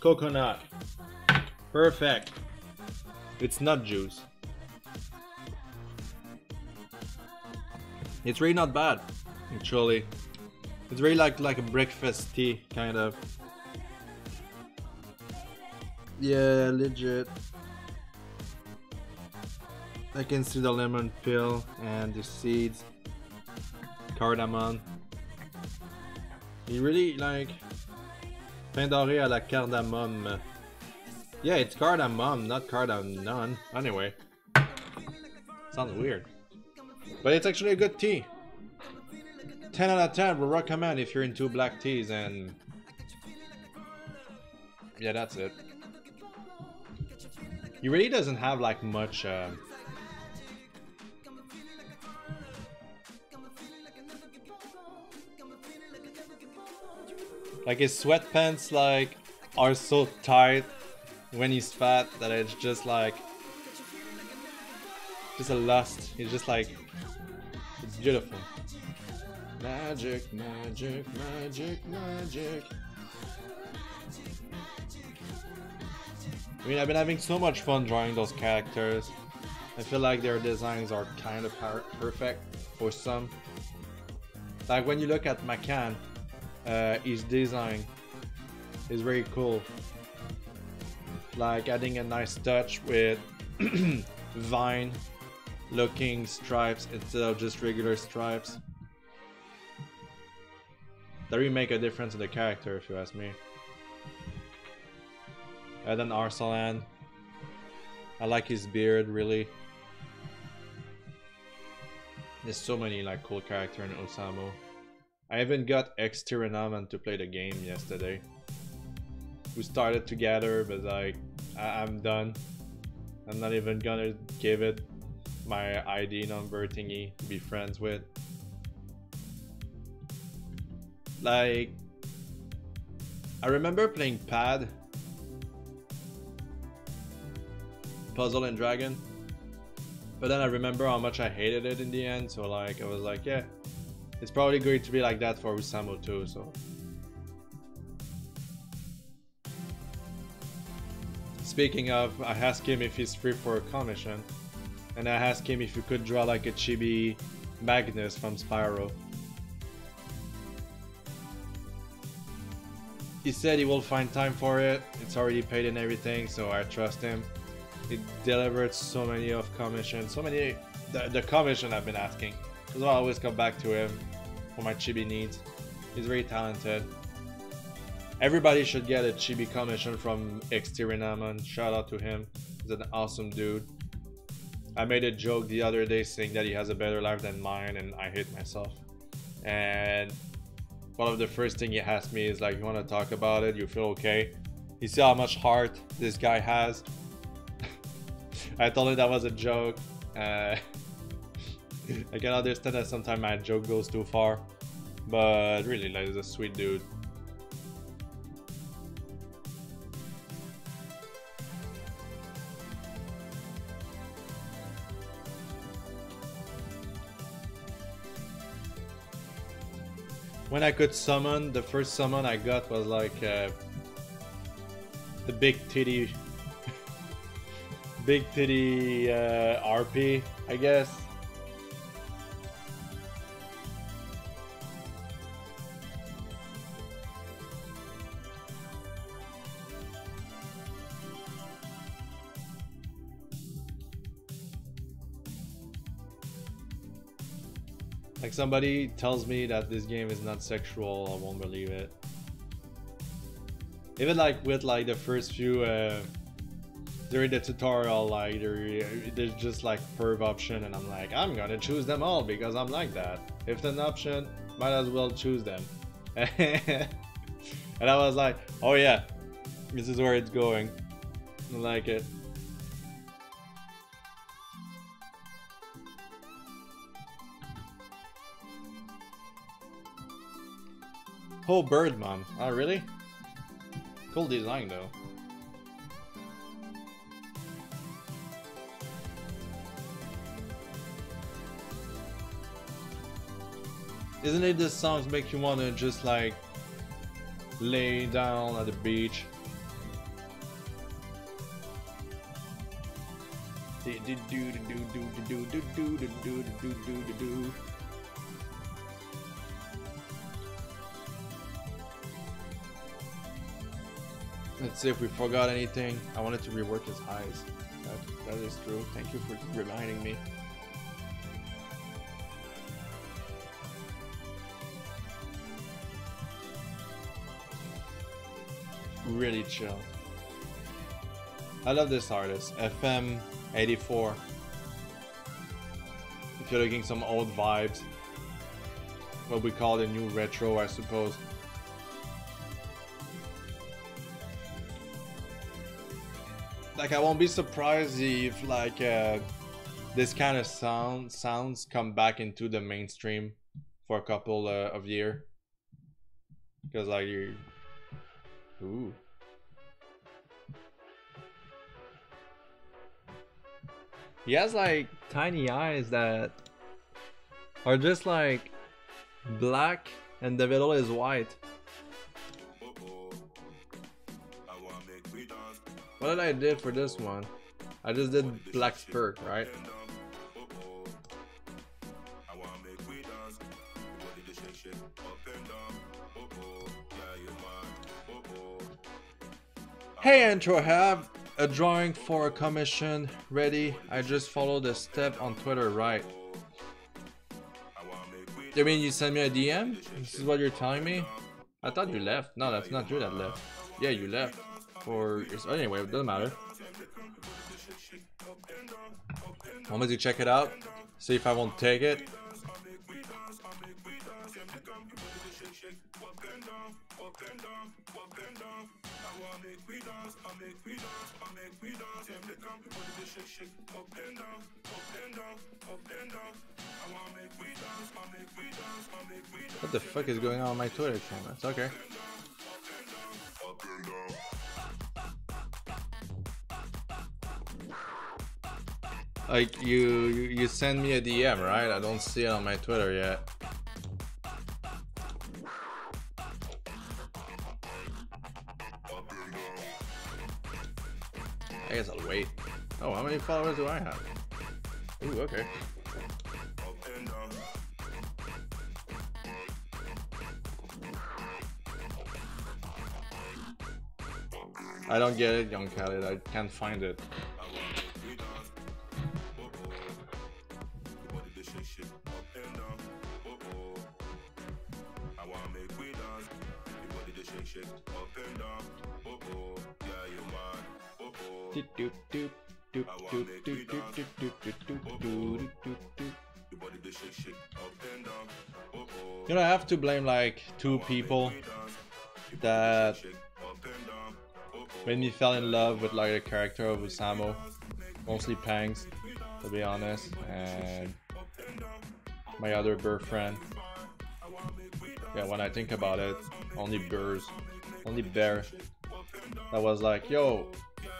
coconut. Perfect. It's nut juice. It's really not bad, actually. It's really like like a breakfast tea, kind of. Yeah, legit. I can see the lemon peel and the seeds, cardamom. You really like pain doré à la cardamome. Yeah, it's cardamom, not cardamom. Anyway, sounds weird, but it's actually a good tea. 10 out of 10 will recommend if you're into black teas and yeah that's it he really doesn't have like much uh, like his sweatpants like are so tight when he's fat that it's just like just a lust he's just like it's beautiful Magic, magic, magic, magic. I mean, I've been having so much fun drawing those characters. I feel like their designs are kind of perfect for some. Like when you look at Macan, uh, his design is very cool. Like adding a nice touch with [CLEARS THROAT] vine looking stripes instead of just regular stripes. That really make a difference in the character, if you ask me. And then Arsalan. I like his beard, really. There's so many like cool character in Housamo. I even got X Tiranaman to play the game yesterday. We started together, but like, I I'm done. I'm not even gonna give it my ID number thingy to be friends with. Like, I remember playing Pad, Puzzle and Dragon, but then I remember how much I hated it in the end, so like, I was like, yeah, it's probably going to be like that for Housamo too, so. Speaking of, I asked him if he's free for a commission, and I asked him if he could draw like a chibi Magnus from Spyro. He said he will find time for it. It's already paid and everything, so I trust him. He delivered so many of commission, so many the, the commission I've been asking. So I always come back to him for my chibi needs. He's very talented. Everybody should get a chibi commission from Extirinaman. Shout out to him. He's an awesome dude. I made a joke the other day saying that he has a better life than mine and I hate myself. And one of the first thing he asked me is like, you want to talk about it? You feel okay? You see how much heart this guy has? [LAUGHS] I told him that was a joke. Uh, [LAUGHS] I can understand that sometimes my joke goes too far, but really, like, he's a sweet dude. When I could summon, the first summon I got was like uh, the big titty, [LAUGHS] big titty uh, RP, I guess. Like somebody tells me that this game is not sexual, I won't believe it. Even like with like the first few uh, during the tutorial, like there, there's just like perv option, and I'm like, I'm gonna choose them all because I'm like that. If an option, might as well choose them. [LAUGHS] and I was like, oh yeah, this is where it's going. I like it. Whole bird, mom. Oh, really? Cool design, though. Isn't it the songs make you wanna just like lay down at the beach? do do do do do do do do do do do do do do Let's see if we forgot anything. I wanted to rework his eyes. That, that is true. Thank you for reminding me. Really chill. I love this artist, FM84. If you're looking some old vibes, what we call the new retro, I suppose. Like I won't be surprised if like uh, this kind of sound sounds come back into the mainstream for a couple uh, of year. Because like you, ooh. He has like tiny eyes that are just like black and the middle is white. What did I did for this one? I just did black skirt, right? Hey intro have a drawing for a commission ready. I just followed the step on Twitter, right? You mean you sent me a DM? This is what you're telling me? I thought you left. No, that's not you that left. Yeah, you left. For anyway, it doesn't matter. Me to check it out? See if I won't take it. What the fuck is going on on my Twitter channel? It's Okay. Like you, you, you send me a DM, right? I don't see it on my Twitter yet. I guess I'll wait. Oh, how many followers do I have? Ooh, okay. I don't get it, young Khaled. I can't find it. You know, I have to blame like two people that made me fell in love with like the character of Housamo. Mostly Pangs, to be honest, and my other bird friend. Yeah, when I think about it, only Burrs, only Bear. That was like, yo,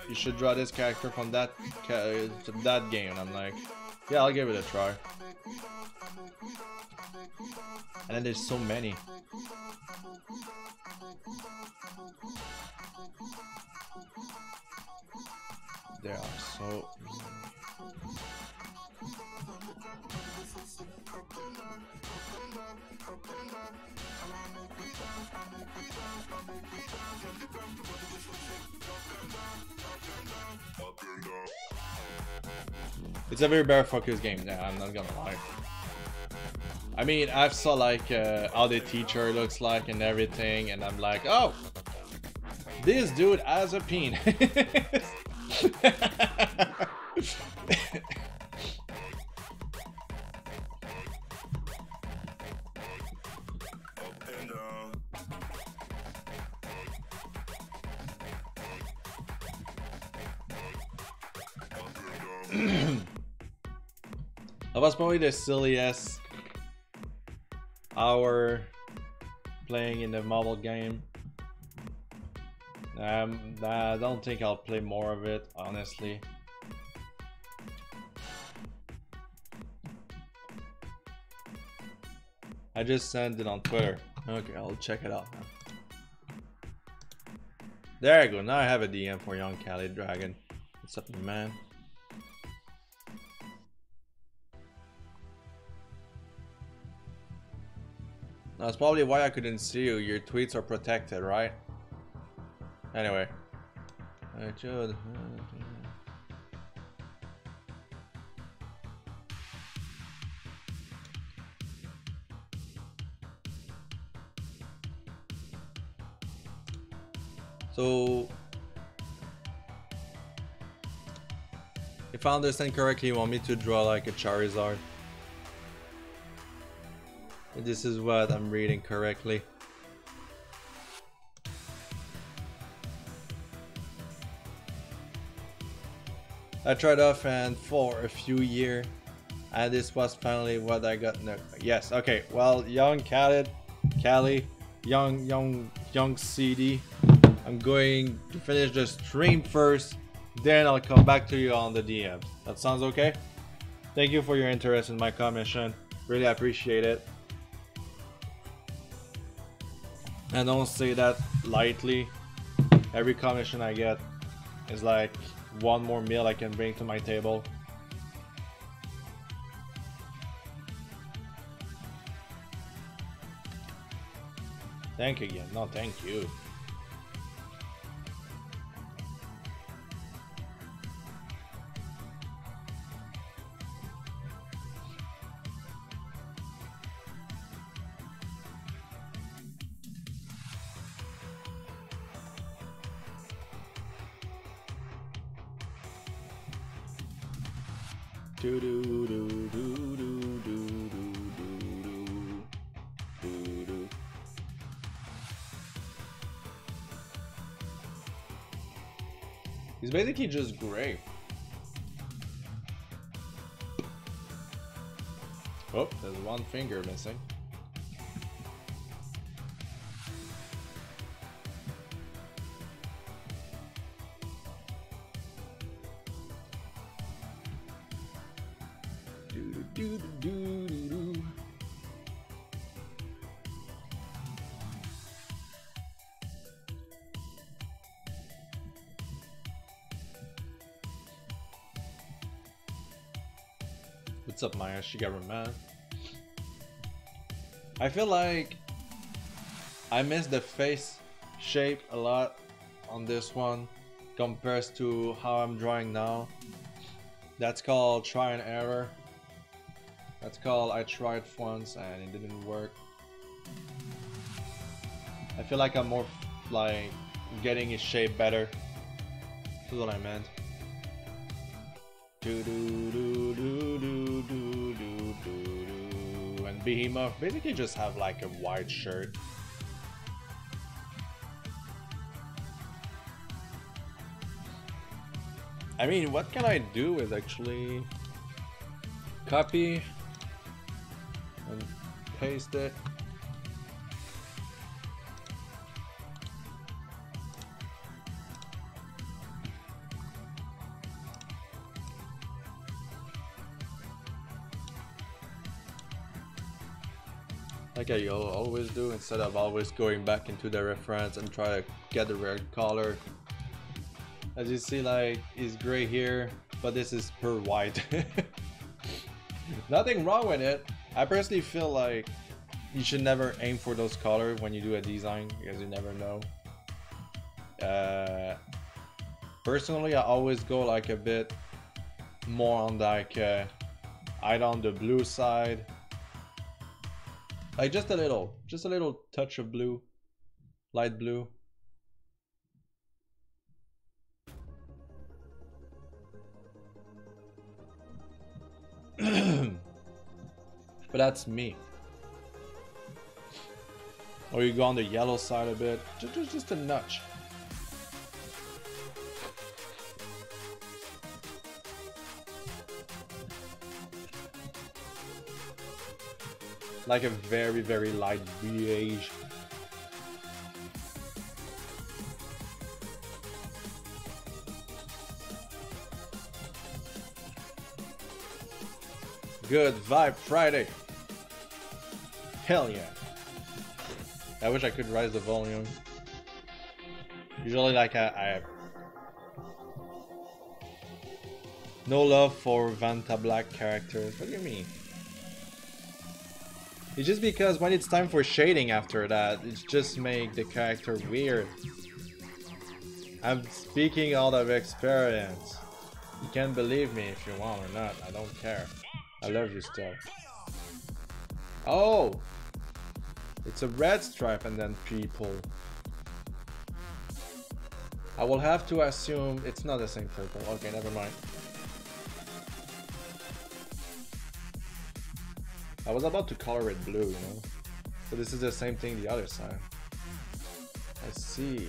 you should draw this character from that ca that game. And I'm like, yeah, I'll give it a try. And then there's so many. There are so It's a very bare focus game, yeah, I'm not gonna lie. I mean, I've saw like uh, how the teacher looks like and everything, and I'm like, oh, this dude has a penis. [LAUGHS] was probably the silliest hour playing in the mobile game. Um, I don't think I'll play more of it, honestly. I I just sent it on Twitter. Okay, I'll check it out now. There you go. Now I have a DM for Young Cali Dragon. What's up, man? That's probably why I couldn't see you. Your tweets are protected, right? Anyway. I should. So, if I understand correctly, you want me to draw like a Charizard? This is what I'm reading correctly. I tried off and for a few years and this was finally what I got. No yes okay well young Khaled Cali young young young CD I'm going to finish the stream first then I'll come back to you on the DMs that sounds okay? Thank you for your interest in my commission. Really appreciate it and don't say that lightly. Every commission I get is like one more meal I can bring to my table. Thank you again. No thank you He's basically just gray. Oh, there's one finger missing. Got man. I feel like I miss the face shape a lot on this one compared to how I'm drawing now. That's called try and error. That's called I tried once and it didn't work. I feel like I'm more like getting his shape better. That's what I meant. Do do do do do Behemoth basically just have like a white shirt. I mean, what can I do with actually copy and paste it? Like I always do instead of always going back into the reference and try to get the red color. As you see like it's gray here but this is pure white. [LAUGHS] Nothing wrong with it. I personally feel like you should never aim for those colors when you do a design because you never know. Uh, personally I always go like a bit more on like uh, either on the blue side like just a little, just a little touch of blue, light blue. [CLEARS THROAT] but that's me. Or you go on the yellow side a bit, just, just just a notch. Like a very very light beige good vibe friday Hell yeah. I wish I could raise the volume. Usually like I, I No love for Vanta Black characters. What do you mean? It's just because when it's time for shading after that, it just make the character weird. I'm speaking out of experience. You can believe me if you want or not, I don't care. I love your stuff. Oh! It's a red stripe and then people. I will have to assume it's not the same purple. Okay, never mind. I was about to color it blue, you know? So this is the same thing the other side. I see.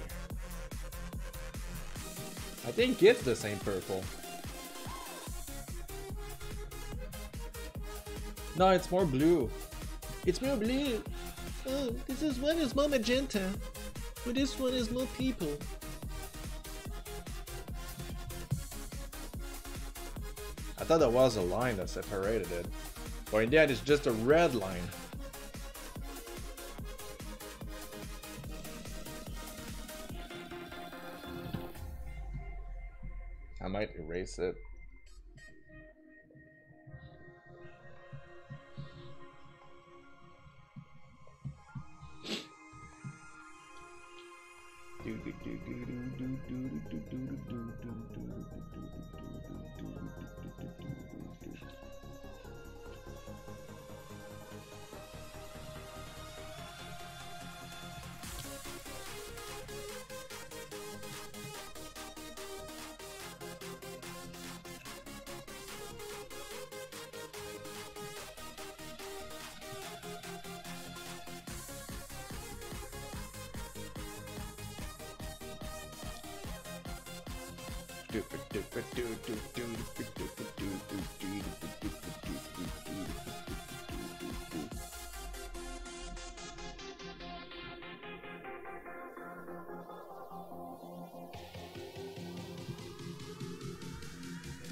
I think it's the same purple. No, it's more blue. It's more blue. Oh, this is one is more magenta. But this one is more people. I thought there was a line that separated it. But in the it's just a red line. I might erase it.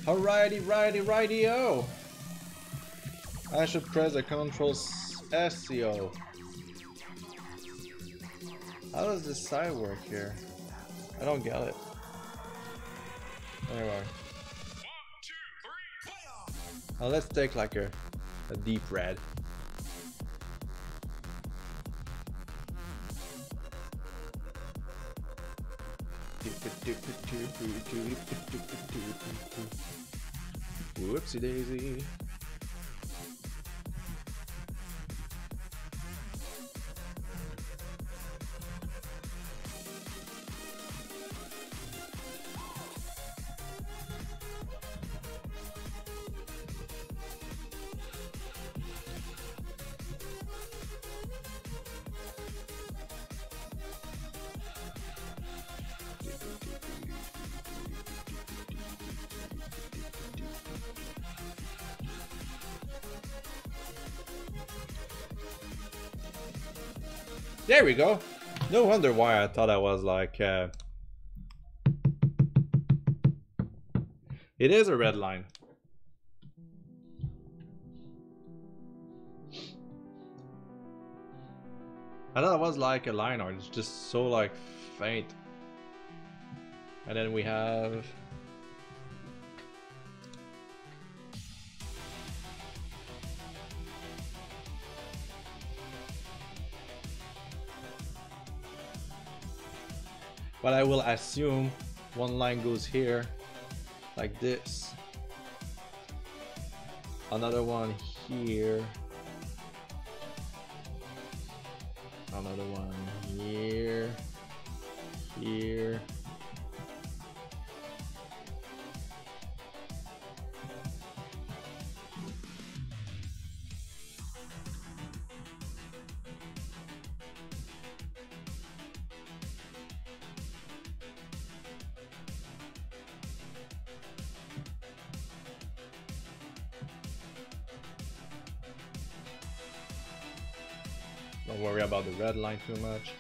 Alrighty, righty, righty, oh! I should press the Control SCO. How does this side work here? I don't get it. Anyway. Now oh, let's take like a, a deep red. Whoopsie daisy. We go. No wonder why I thought I was like... Uh... It is a red line. I thought it was like a line art. It's just so like faint. And then we have... But I will assume one line goes here, like this. Another one here. Too much.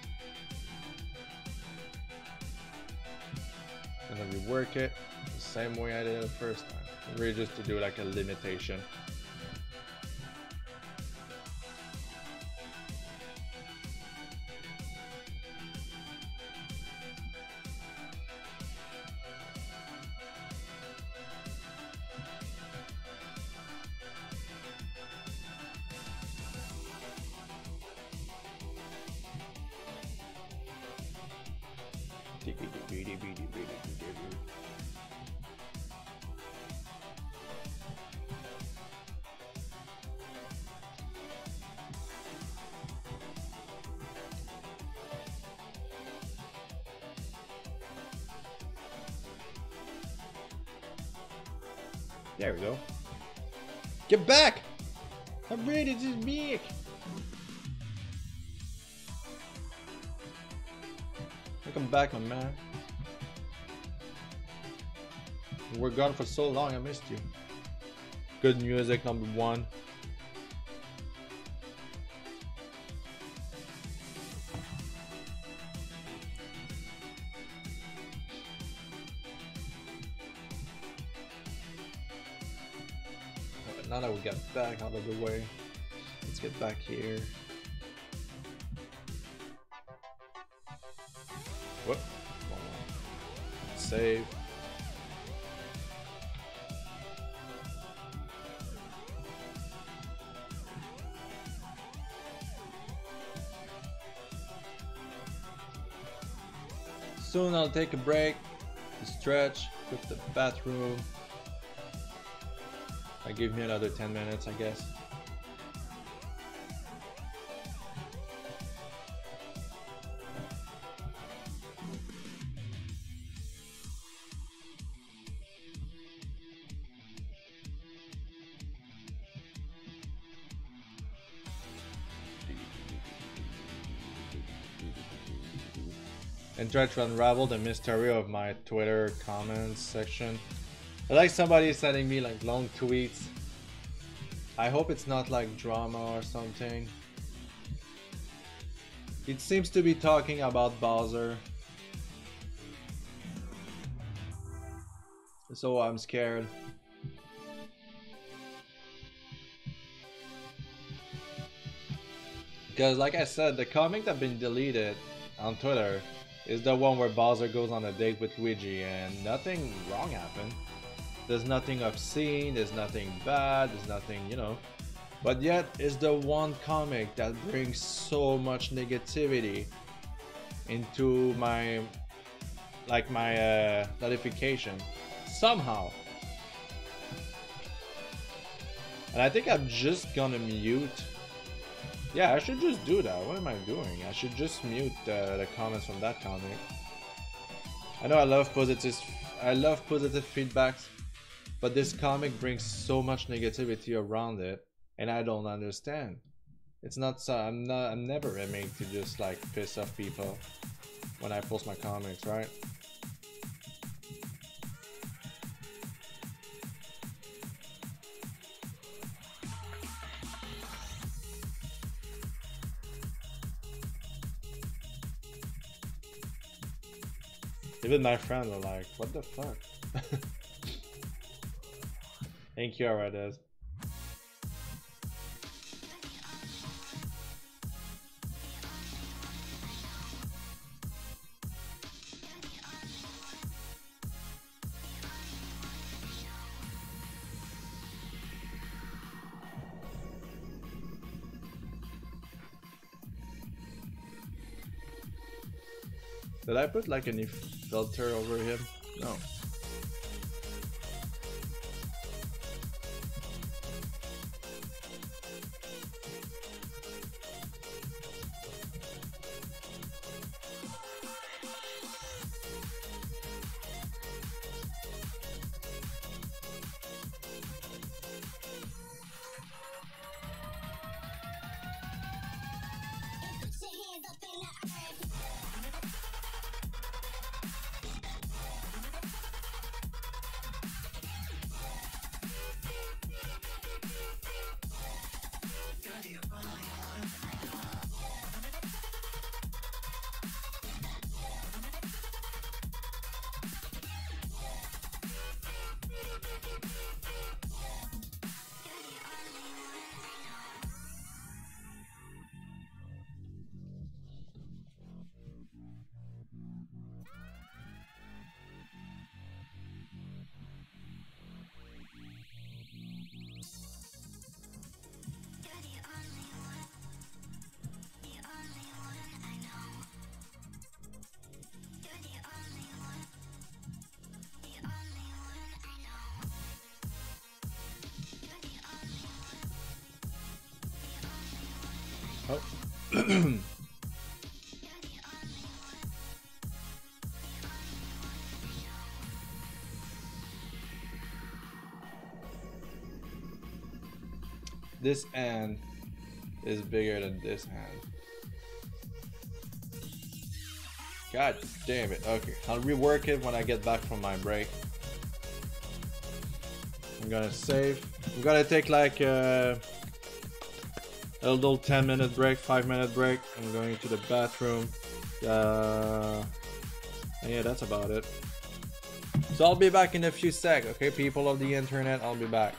And then we work it the same way I did it the first time. Really just to do like a limitation. Gone for so long, I missed you. Good music, number one. now that we got back out of the way, let's get back here. What? Save. Soon I'll take a break to stretch, go to the bathroom, I give me another 10 minutes, I guess. Try to unravel the mystery of my Twitter comments section. I like somebody sending me like long tweets. I hope it's not like drama or something. It seems to be talking about Bowser. So I'm scared. Because like I said, the comic have been deleted on Twitter is the one where Bowser goes on a date with Luigi and nothing wrong happened. There's nothing obscene, there's nothing bad, there's nothing, you know. But yet, it's the one comic that brings so much negativity into my, like my uh, notification, somehow. And I think I'm just gonna mute. Yeah, I should just do that. What am I doing? I should just mute uh, the comments from that comic. I know I love positive. I love positive feedbacks but this comic brings so much negativity around it, and I don't understand. It's not so I'm not I'm never aiming to just like piss off people when I post my comics, right? Even my friends are like, what the fuck? [LAUGHS] Thank you, Arades. Did I put like any filter over him? No. [CLEARS THROAT] this hand is bigger than this hand. God damn it. Okay, I'll rework it when I get back from my break. I'm gonna save. I'm gonna take like uh, a little 10 minute break, 5 minute break. I'm going to the bathroom. Uh, yeah, that's about it. So I'll be back in a few sec, okay, people of the internet, I'll be back.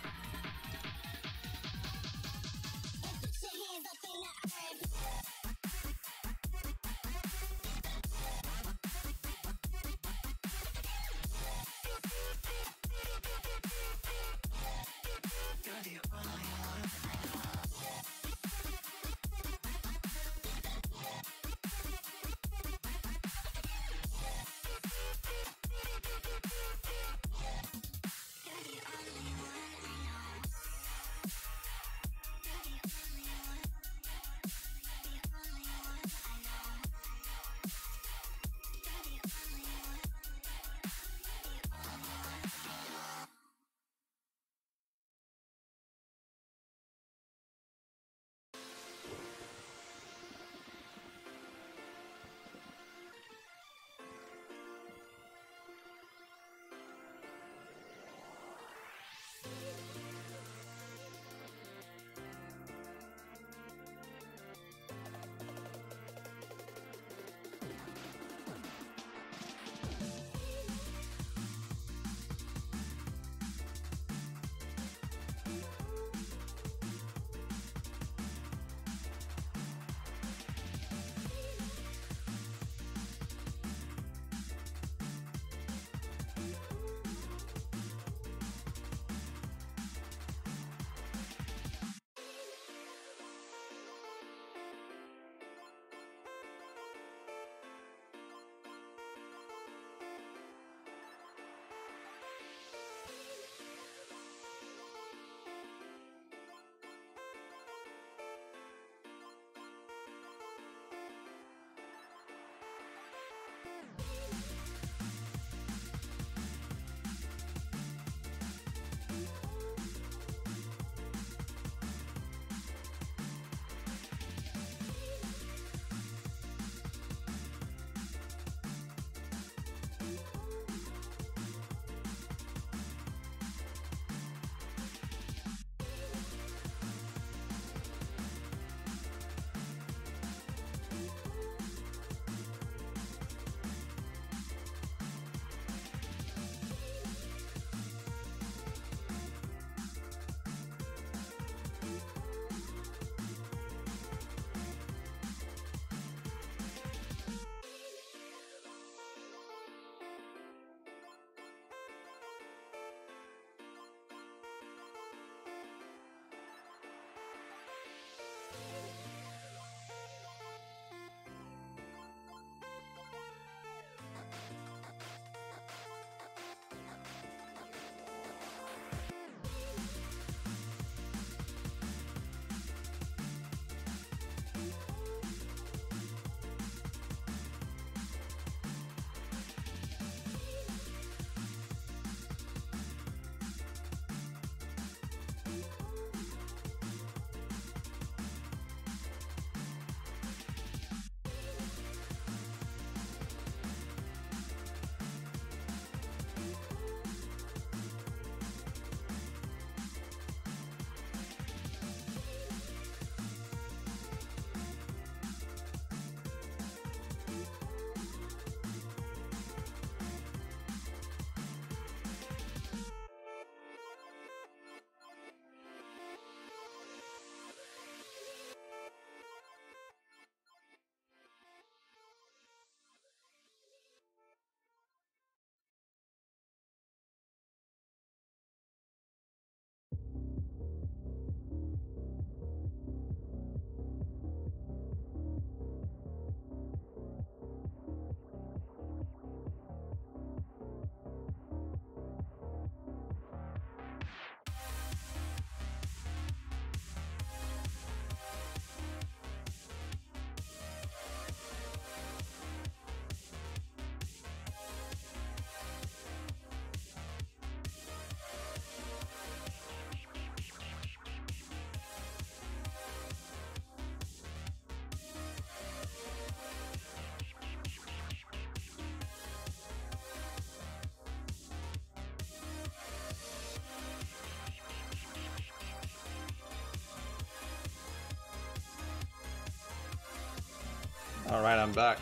Alright, I'm back.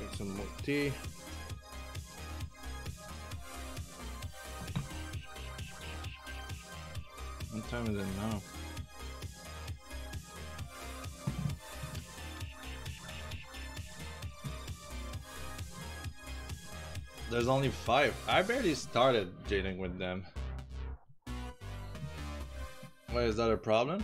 Make some more tea. What time is it now? There's only five. I barely started jading with them. Why is that a problem?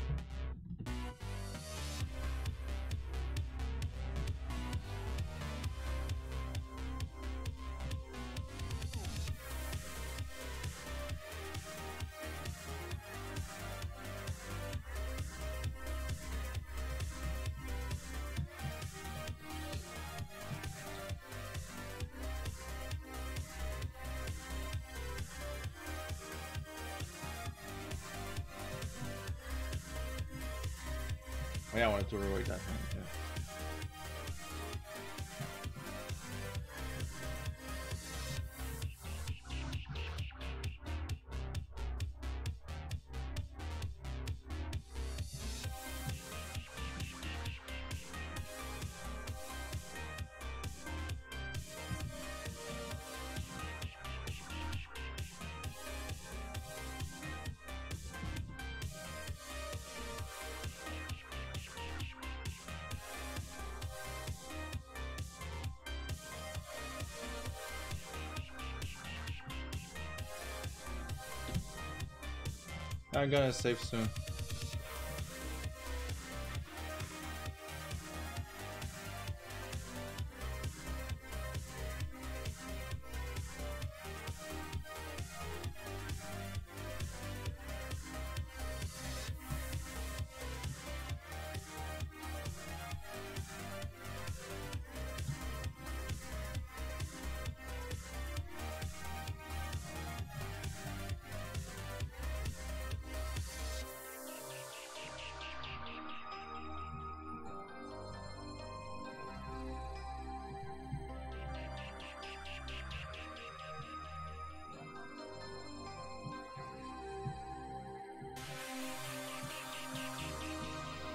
Gonna save soon.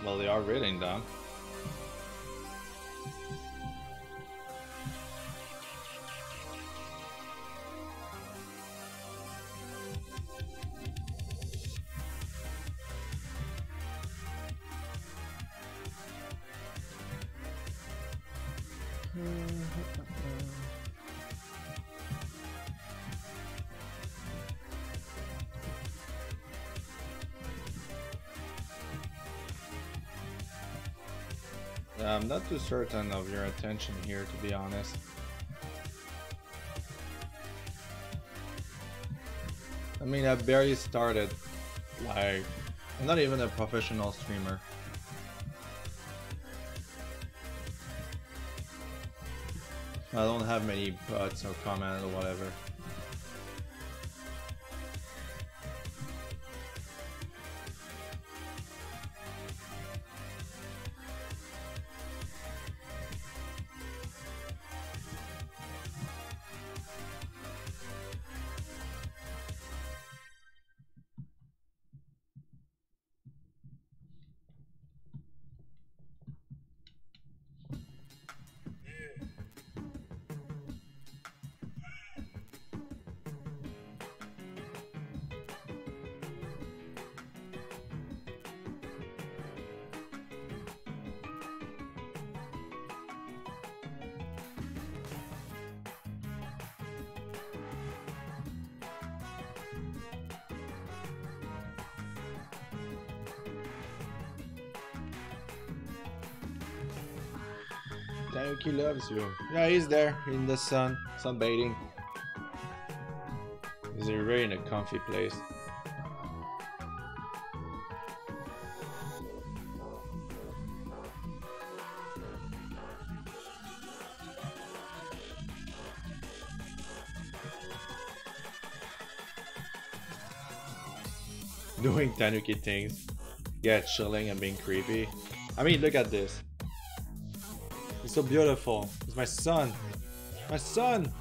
Well, they are reading them. Not too certain of your attention here, to be honest. I mean, I barely started. Like, I'm not even a professional streamer. I don't have many butts or comments or whatever. You. Yeah, he's there in the sun, sunbathing. He's really in a comfy place. Doing Tanuki things. Yeah, chilling and being creepy. I mean, look at this so beautiful. It's my son. My son!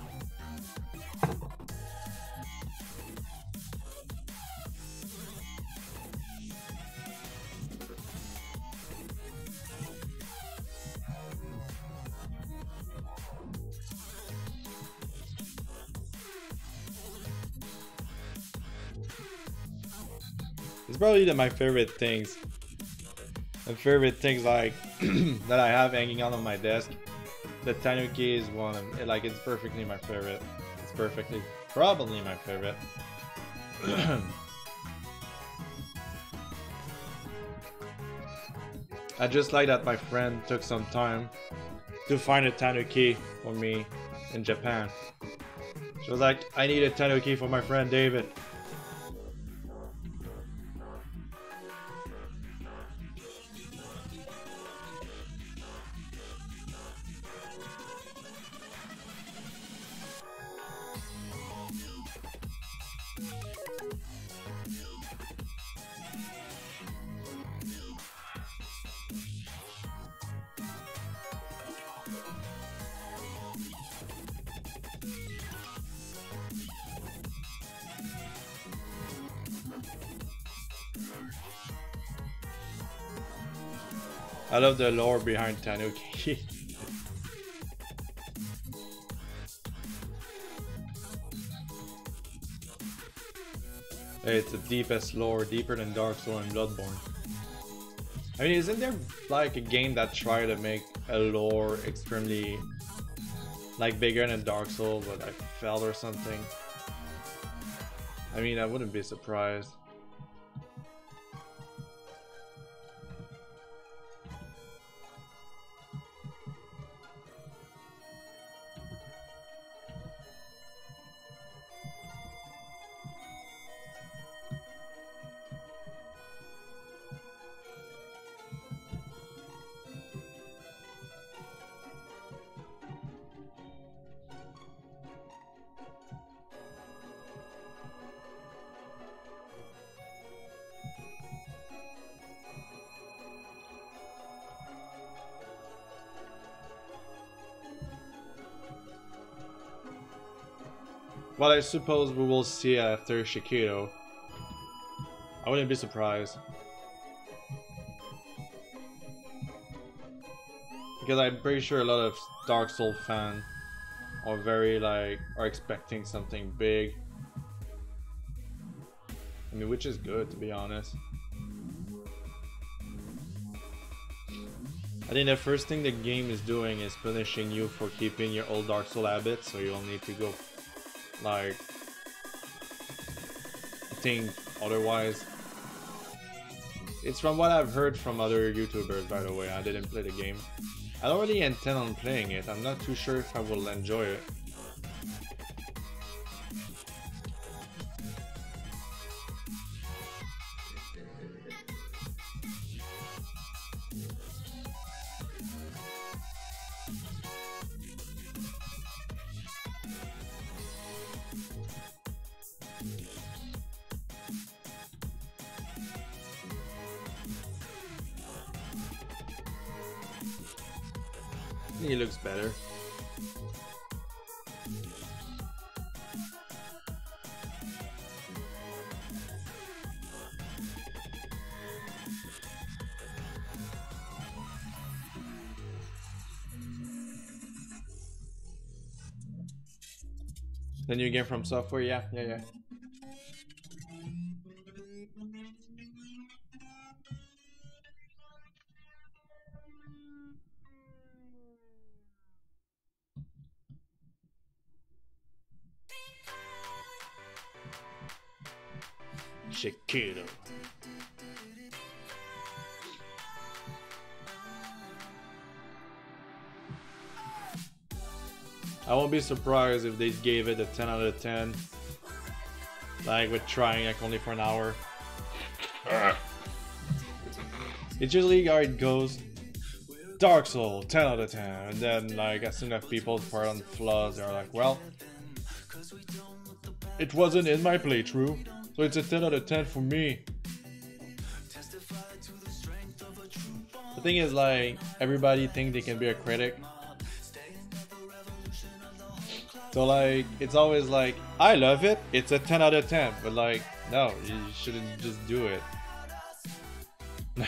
It's probably one of my favorite things Favorite things like [CLEARS THROAT] that I have hanging out on my desk. The Tanuki is one of like it's perfectly my favorite. It's perfectly probably my favorite. [CLEARS THROAT] I just like that my friend took some time to find a Tanuki for me in Japan. She was like, I need a Tanuki for my friend David. I love the lore behind Tanuki. [LAUGHS] it's the deepest lore, deeper than Dark Souls and Bloodborne. I mean, isn't there like a game that tried to make a lore extremely like bigger than Dark Souls, but I failed or something? I mean, I wouldn't be surprised. Well, I suppose we will see after Sekiro. I wouldn't be surprised. Because I'm pretty sure a lot of Dark Souls fans are very like are expecting something big. I mean, which is good to be honest. I think the first thing the game is doing is punishing you for keeping your old Dark Soul habits, so you'll need to go like, I think otherwise. It's from what I've heard from other YouTubers, by the way. I didn't play the game. I don't really intend on playing it. I'm not too sure if I will enjoy it. The new FromSoftware, yeah, yeah, yeah. Surprised if they gave it a 10 out of 10. Like with trying like only for an hour. Uh. It's usually how it goes. Dark Soul, 10 out of 10. And then like as soon as people part on flaws, they're like, well, it wasn't in my playthrough. So it's a 10 out of 10 for me. The thing is like, everybody think they can be a critic. So like, it's always like, I love it, it's a 10 out of 10. But like, no, you shouldn't just do it. [LAUGHS]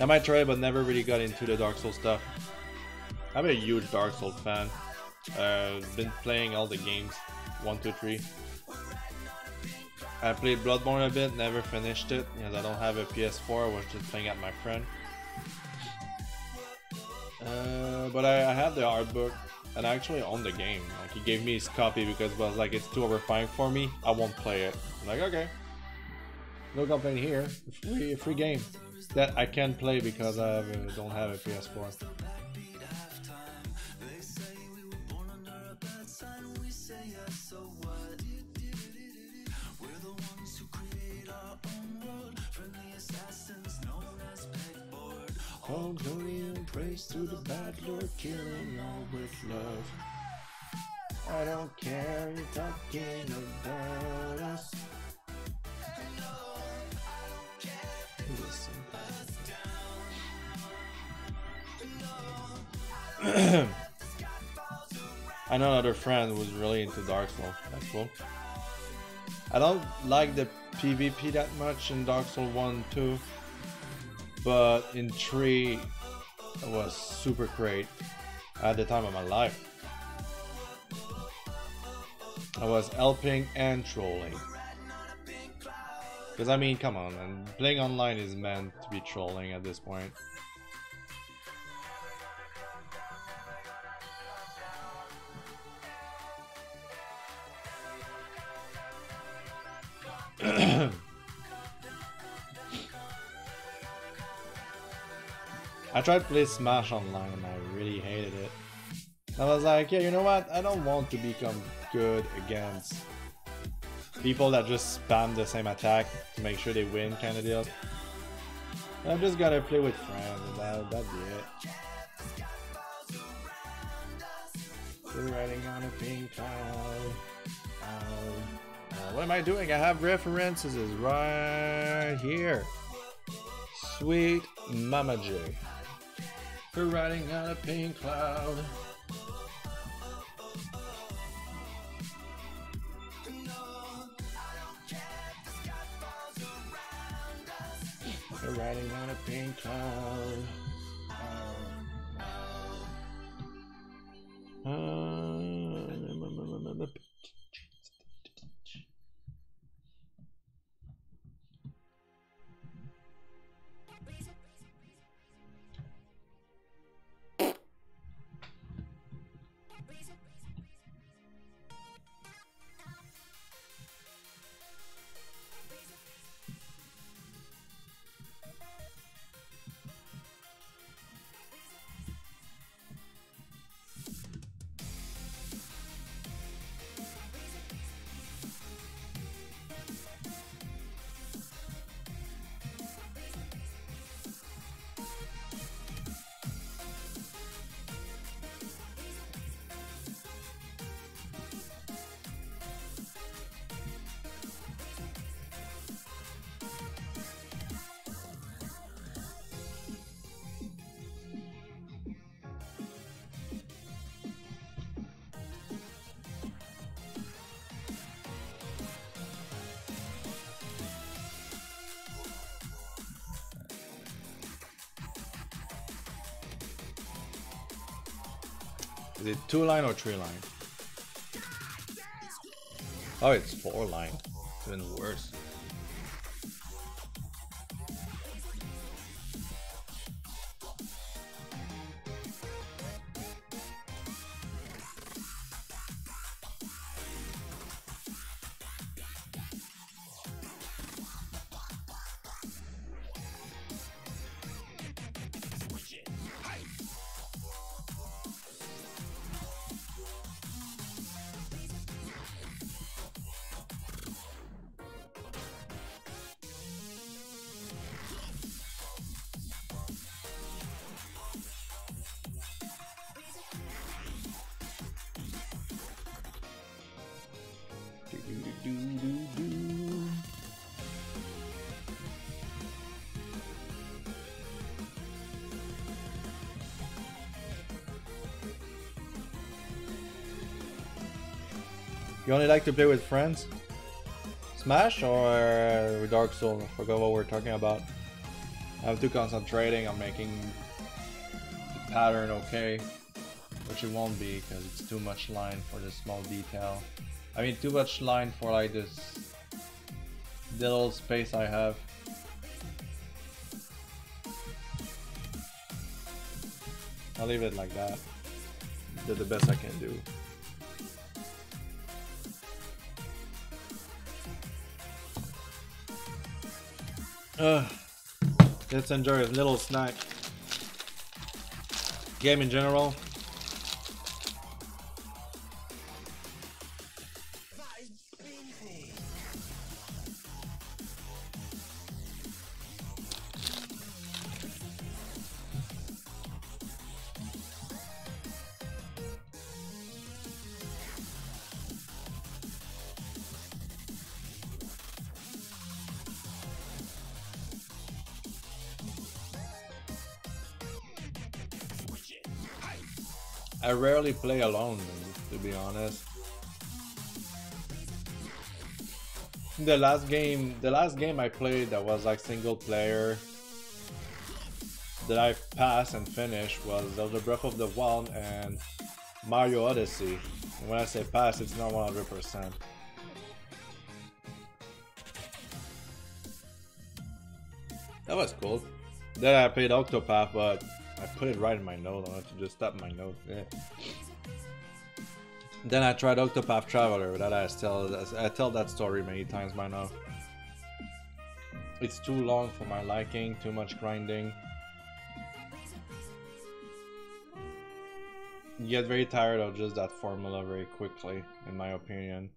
I might try but never really got into the Dark Souls stuff. I'm a huge Dark Souls fan. Uh, been playing all the games, one, two, three. I played Bloodborne a bit, never finished it because I don't have a PS4. I was just playing at my friend. Uh, but I, I have the art book and I actually own the game. Like he gave me his copy because it was like it's too overpowering for me. I won't play it. I'm like okay, no complaint here. Free free game that I can't play because I have, uh, don't have a PS4. All glory and praise to the bad Lord, killing all with love. I don't care, you're talking about us. [CLEARS THROAT] I know another friend was really into Dark Souls. That's cool. I don't like the PvP that much in Dark Souls 1 2, but in 3 it was super great at the time of my life. I was helping and trolling. Because I mean, come on, and playing online is meant to be trolling at this point. [CLEARS THROAT] I tried to play Smash online and I really hated it. I was like, yeah, you know what? I don't want to become good against people that just spam the same attack to make sure they win kind of deal. I just gotta play with friends and that, that'd be it. Riding on a pink cloud. Uh, what am I doing? I have references right here. Sweet Mama J. We're riding on a pink cloud. We're riding on a pink cloud. Uh, Is it two line or three line? Oh, it's four line. Even worse. Only like to play with friends? Smash or uh, Dark Souls? I forgot what we're talking about. I have to concentrating on making the pattern okay. Which it won't be because it's too much line for this small detail. I mean too much line for like this The little space I have. I'll leave it like that. Did the best I can do. Ugh. Let's enjoy a little snack. Game in general, play alone, to be honest. The last game, the last game I played that was like single player that I passed and finished was Zelda Breath of the Wild and Mario Odyssey. And when I say pass, it's not 100%. That was cool. Then I played Octopath, but I put it right in my note. I have to just stop my note. Yeah. Then I tried Octopath Traveler. That I tell I tell that story many times by now. It's too long for my liking. Too much grinding. You get very tired of just that formula very quickly, in my opinion.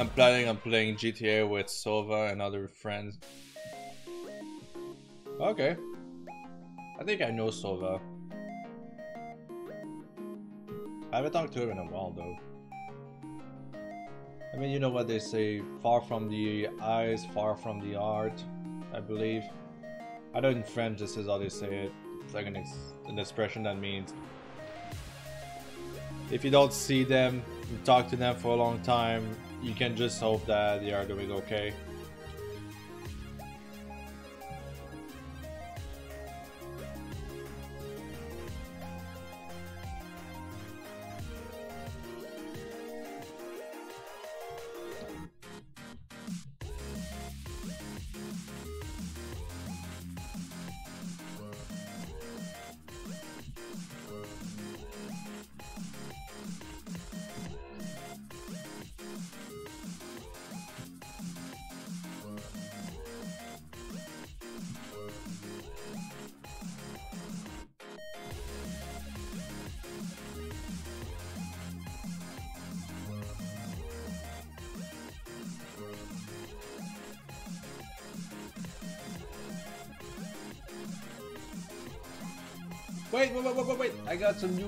I'm planning on playing GTA with Sova and other friends. Okay. I think I know Sova. I haven't talked to him in a while though. I mean, you know what they say, far from the eyes, far from the art, I believe. I don't know in French this is how they say it. It's like an, ex an expression that means if you don't see them, you talk to them for a long time, you can just hope that they are doing okay.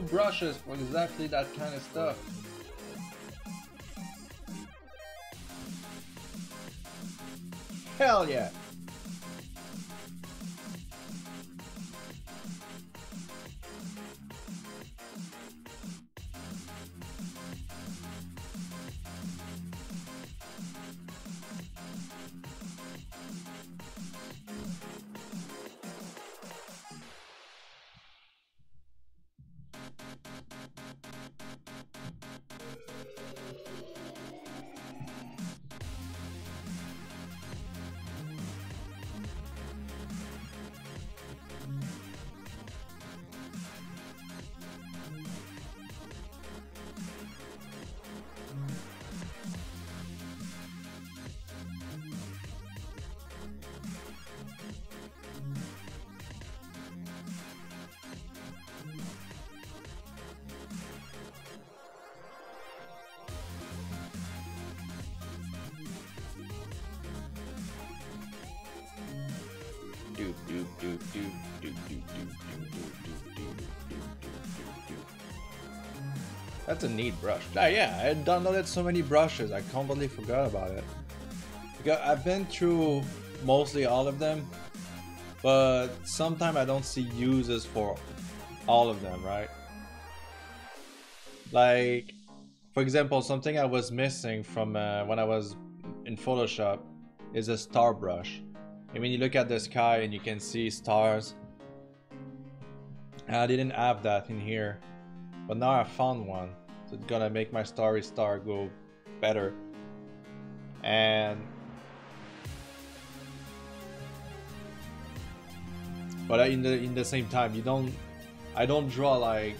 Brushes for exactly that kind of stuff. Hell yeah. That's a neat brush. Ah, yeah, I downloaded so many brushes, I completely forgot about it. Because I've been through mostly all of them, but sometimes I don't see uses for all of them, right? Like, for example, something I was missing from uh, when I was in Photoshop is a star brush. And when you look at the sky and you can see stars, I didn't have that in here, but now I found one. It's gonna make my starry star go better. And but in the in the same time, you don't. I don't draw like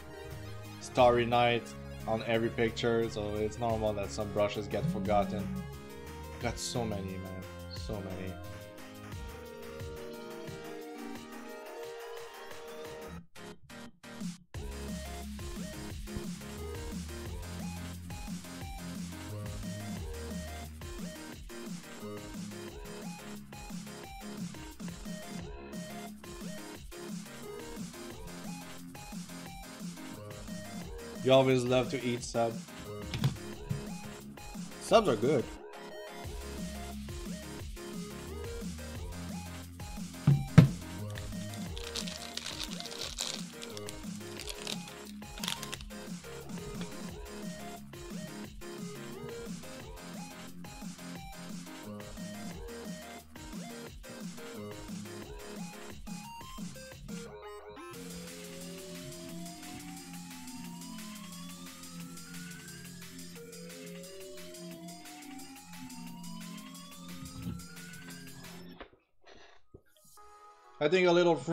starry night on every picture, so it's normal that some brushes get forgotten. Got so many, man, so many. You always love to eat sub. Subs are good.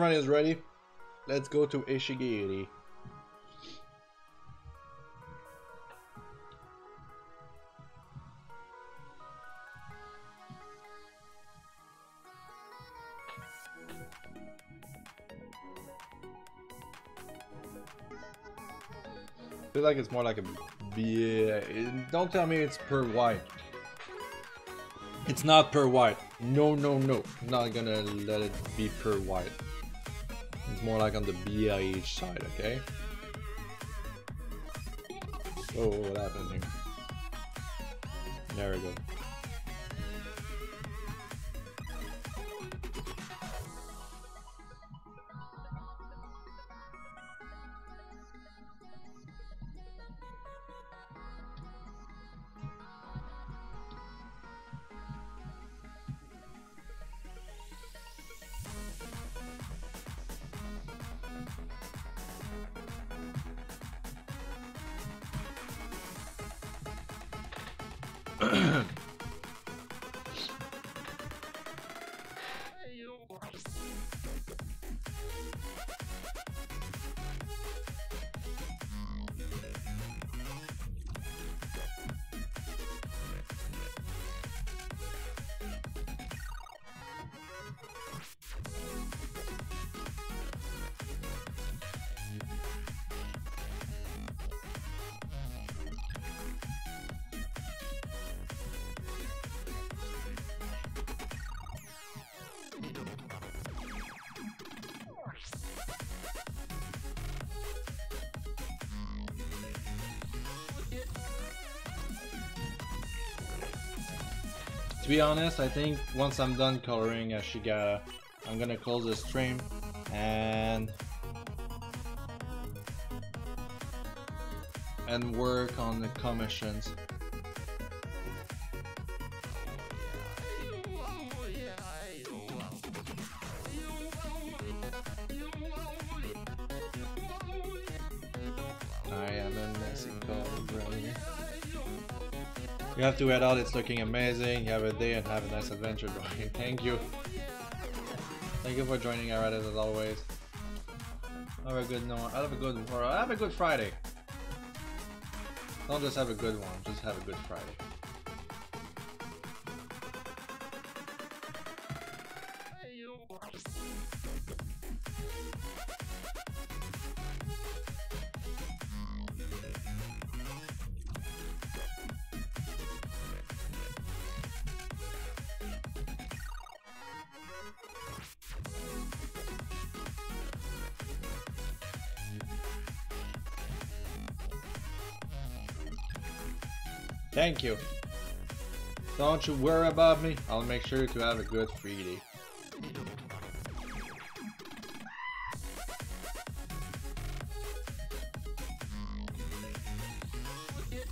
Friend is ready. Let's go to Ashigara. I feel like it's more like a yeah. Don't tell me it's per white. It's not per white. No, no, no. Not gonna let it be per white. It's more like on the BIH side, okay? Oh, what happened here? There we go. Be honest, I think once I'm done coloring Ashigara, I'm gonna close the stream and and work on the commissions. To head out, it's looking amazing. Have a day and have a nice adventure [LAUGHS] going. Thank you. Thank you for joining Reddit as always. Have a good no have a good have a good Friday. Don't just have a good one, just have a good Friday. Thank you. Don't you worry about me. I'll make sure to have a good 3D.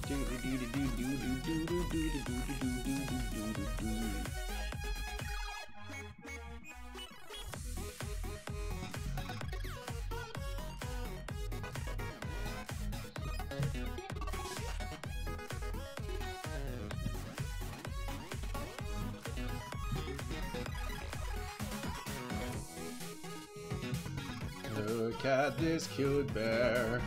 Look at this cute bear.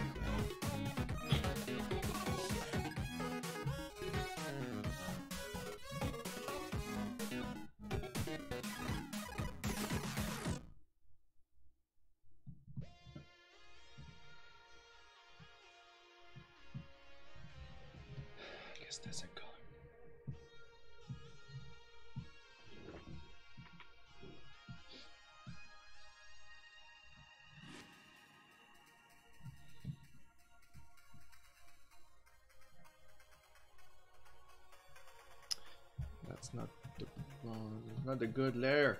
The good layer.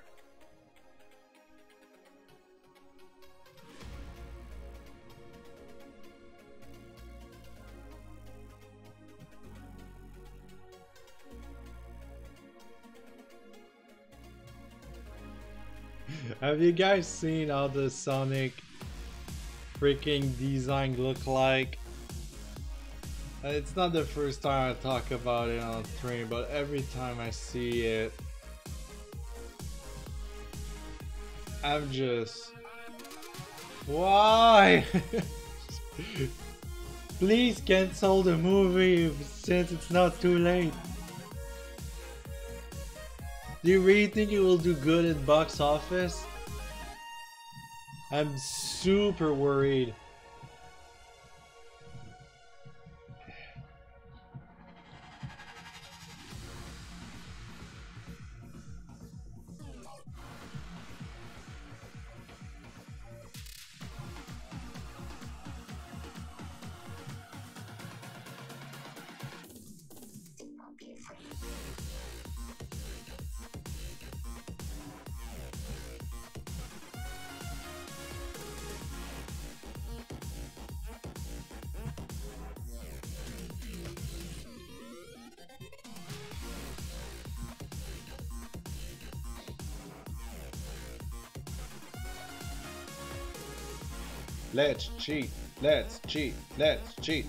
[LAUGHS] Have you guys seen how the Sonic freaking design look like? It's not the first time I talk about it on stream, but every time I see it, I'm just. Why? [LAUGHS] Please cancel the movie since it's not too late. Do you really think it will do good in box office? I'm super worried. Let's cheat. Let's cheat. Let's cheat.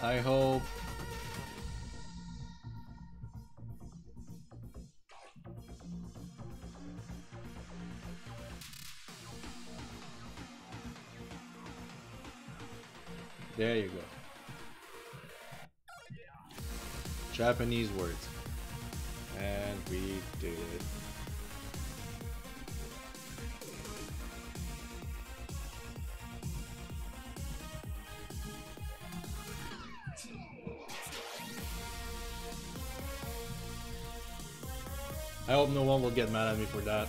I hope. There you go. Japanese words. Will get mad at me for that.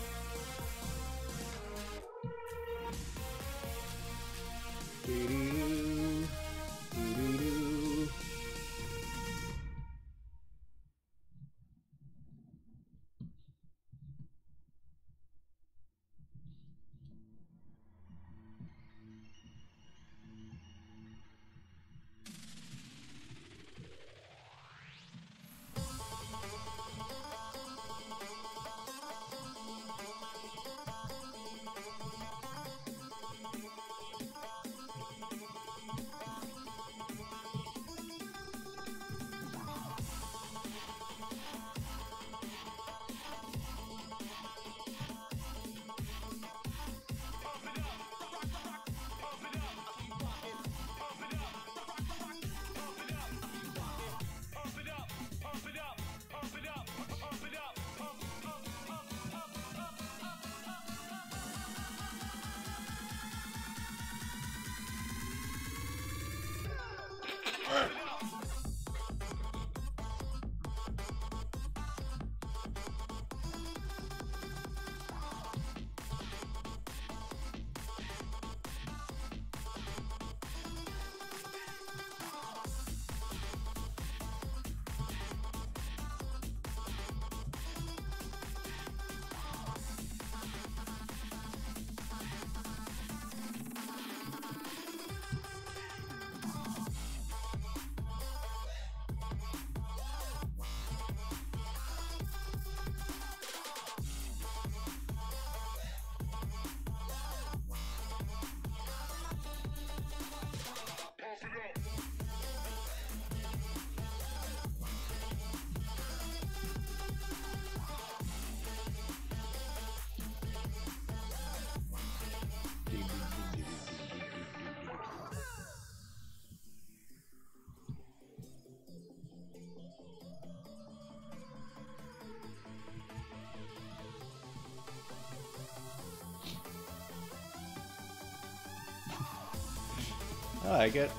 Like it.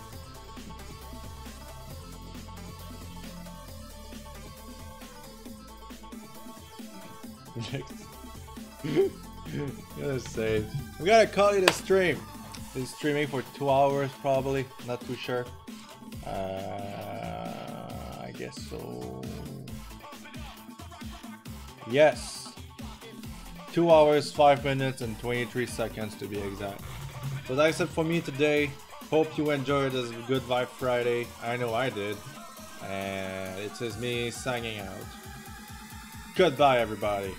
Gonna say, we gotta call it a stream. Been streaming for two hours probably, not too sure. Uh, I guess so. Yes. Two hours, five minutes, and 23 seconds to be exact. So that's it for me today. Hope you enjoyed this Good Vibe Friday. I know I did. And it is me signing out. Goodbye, everybody.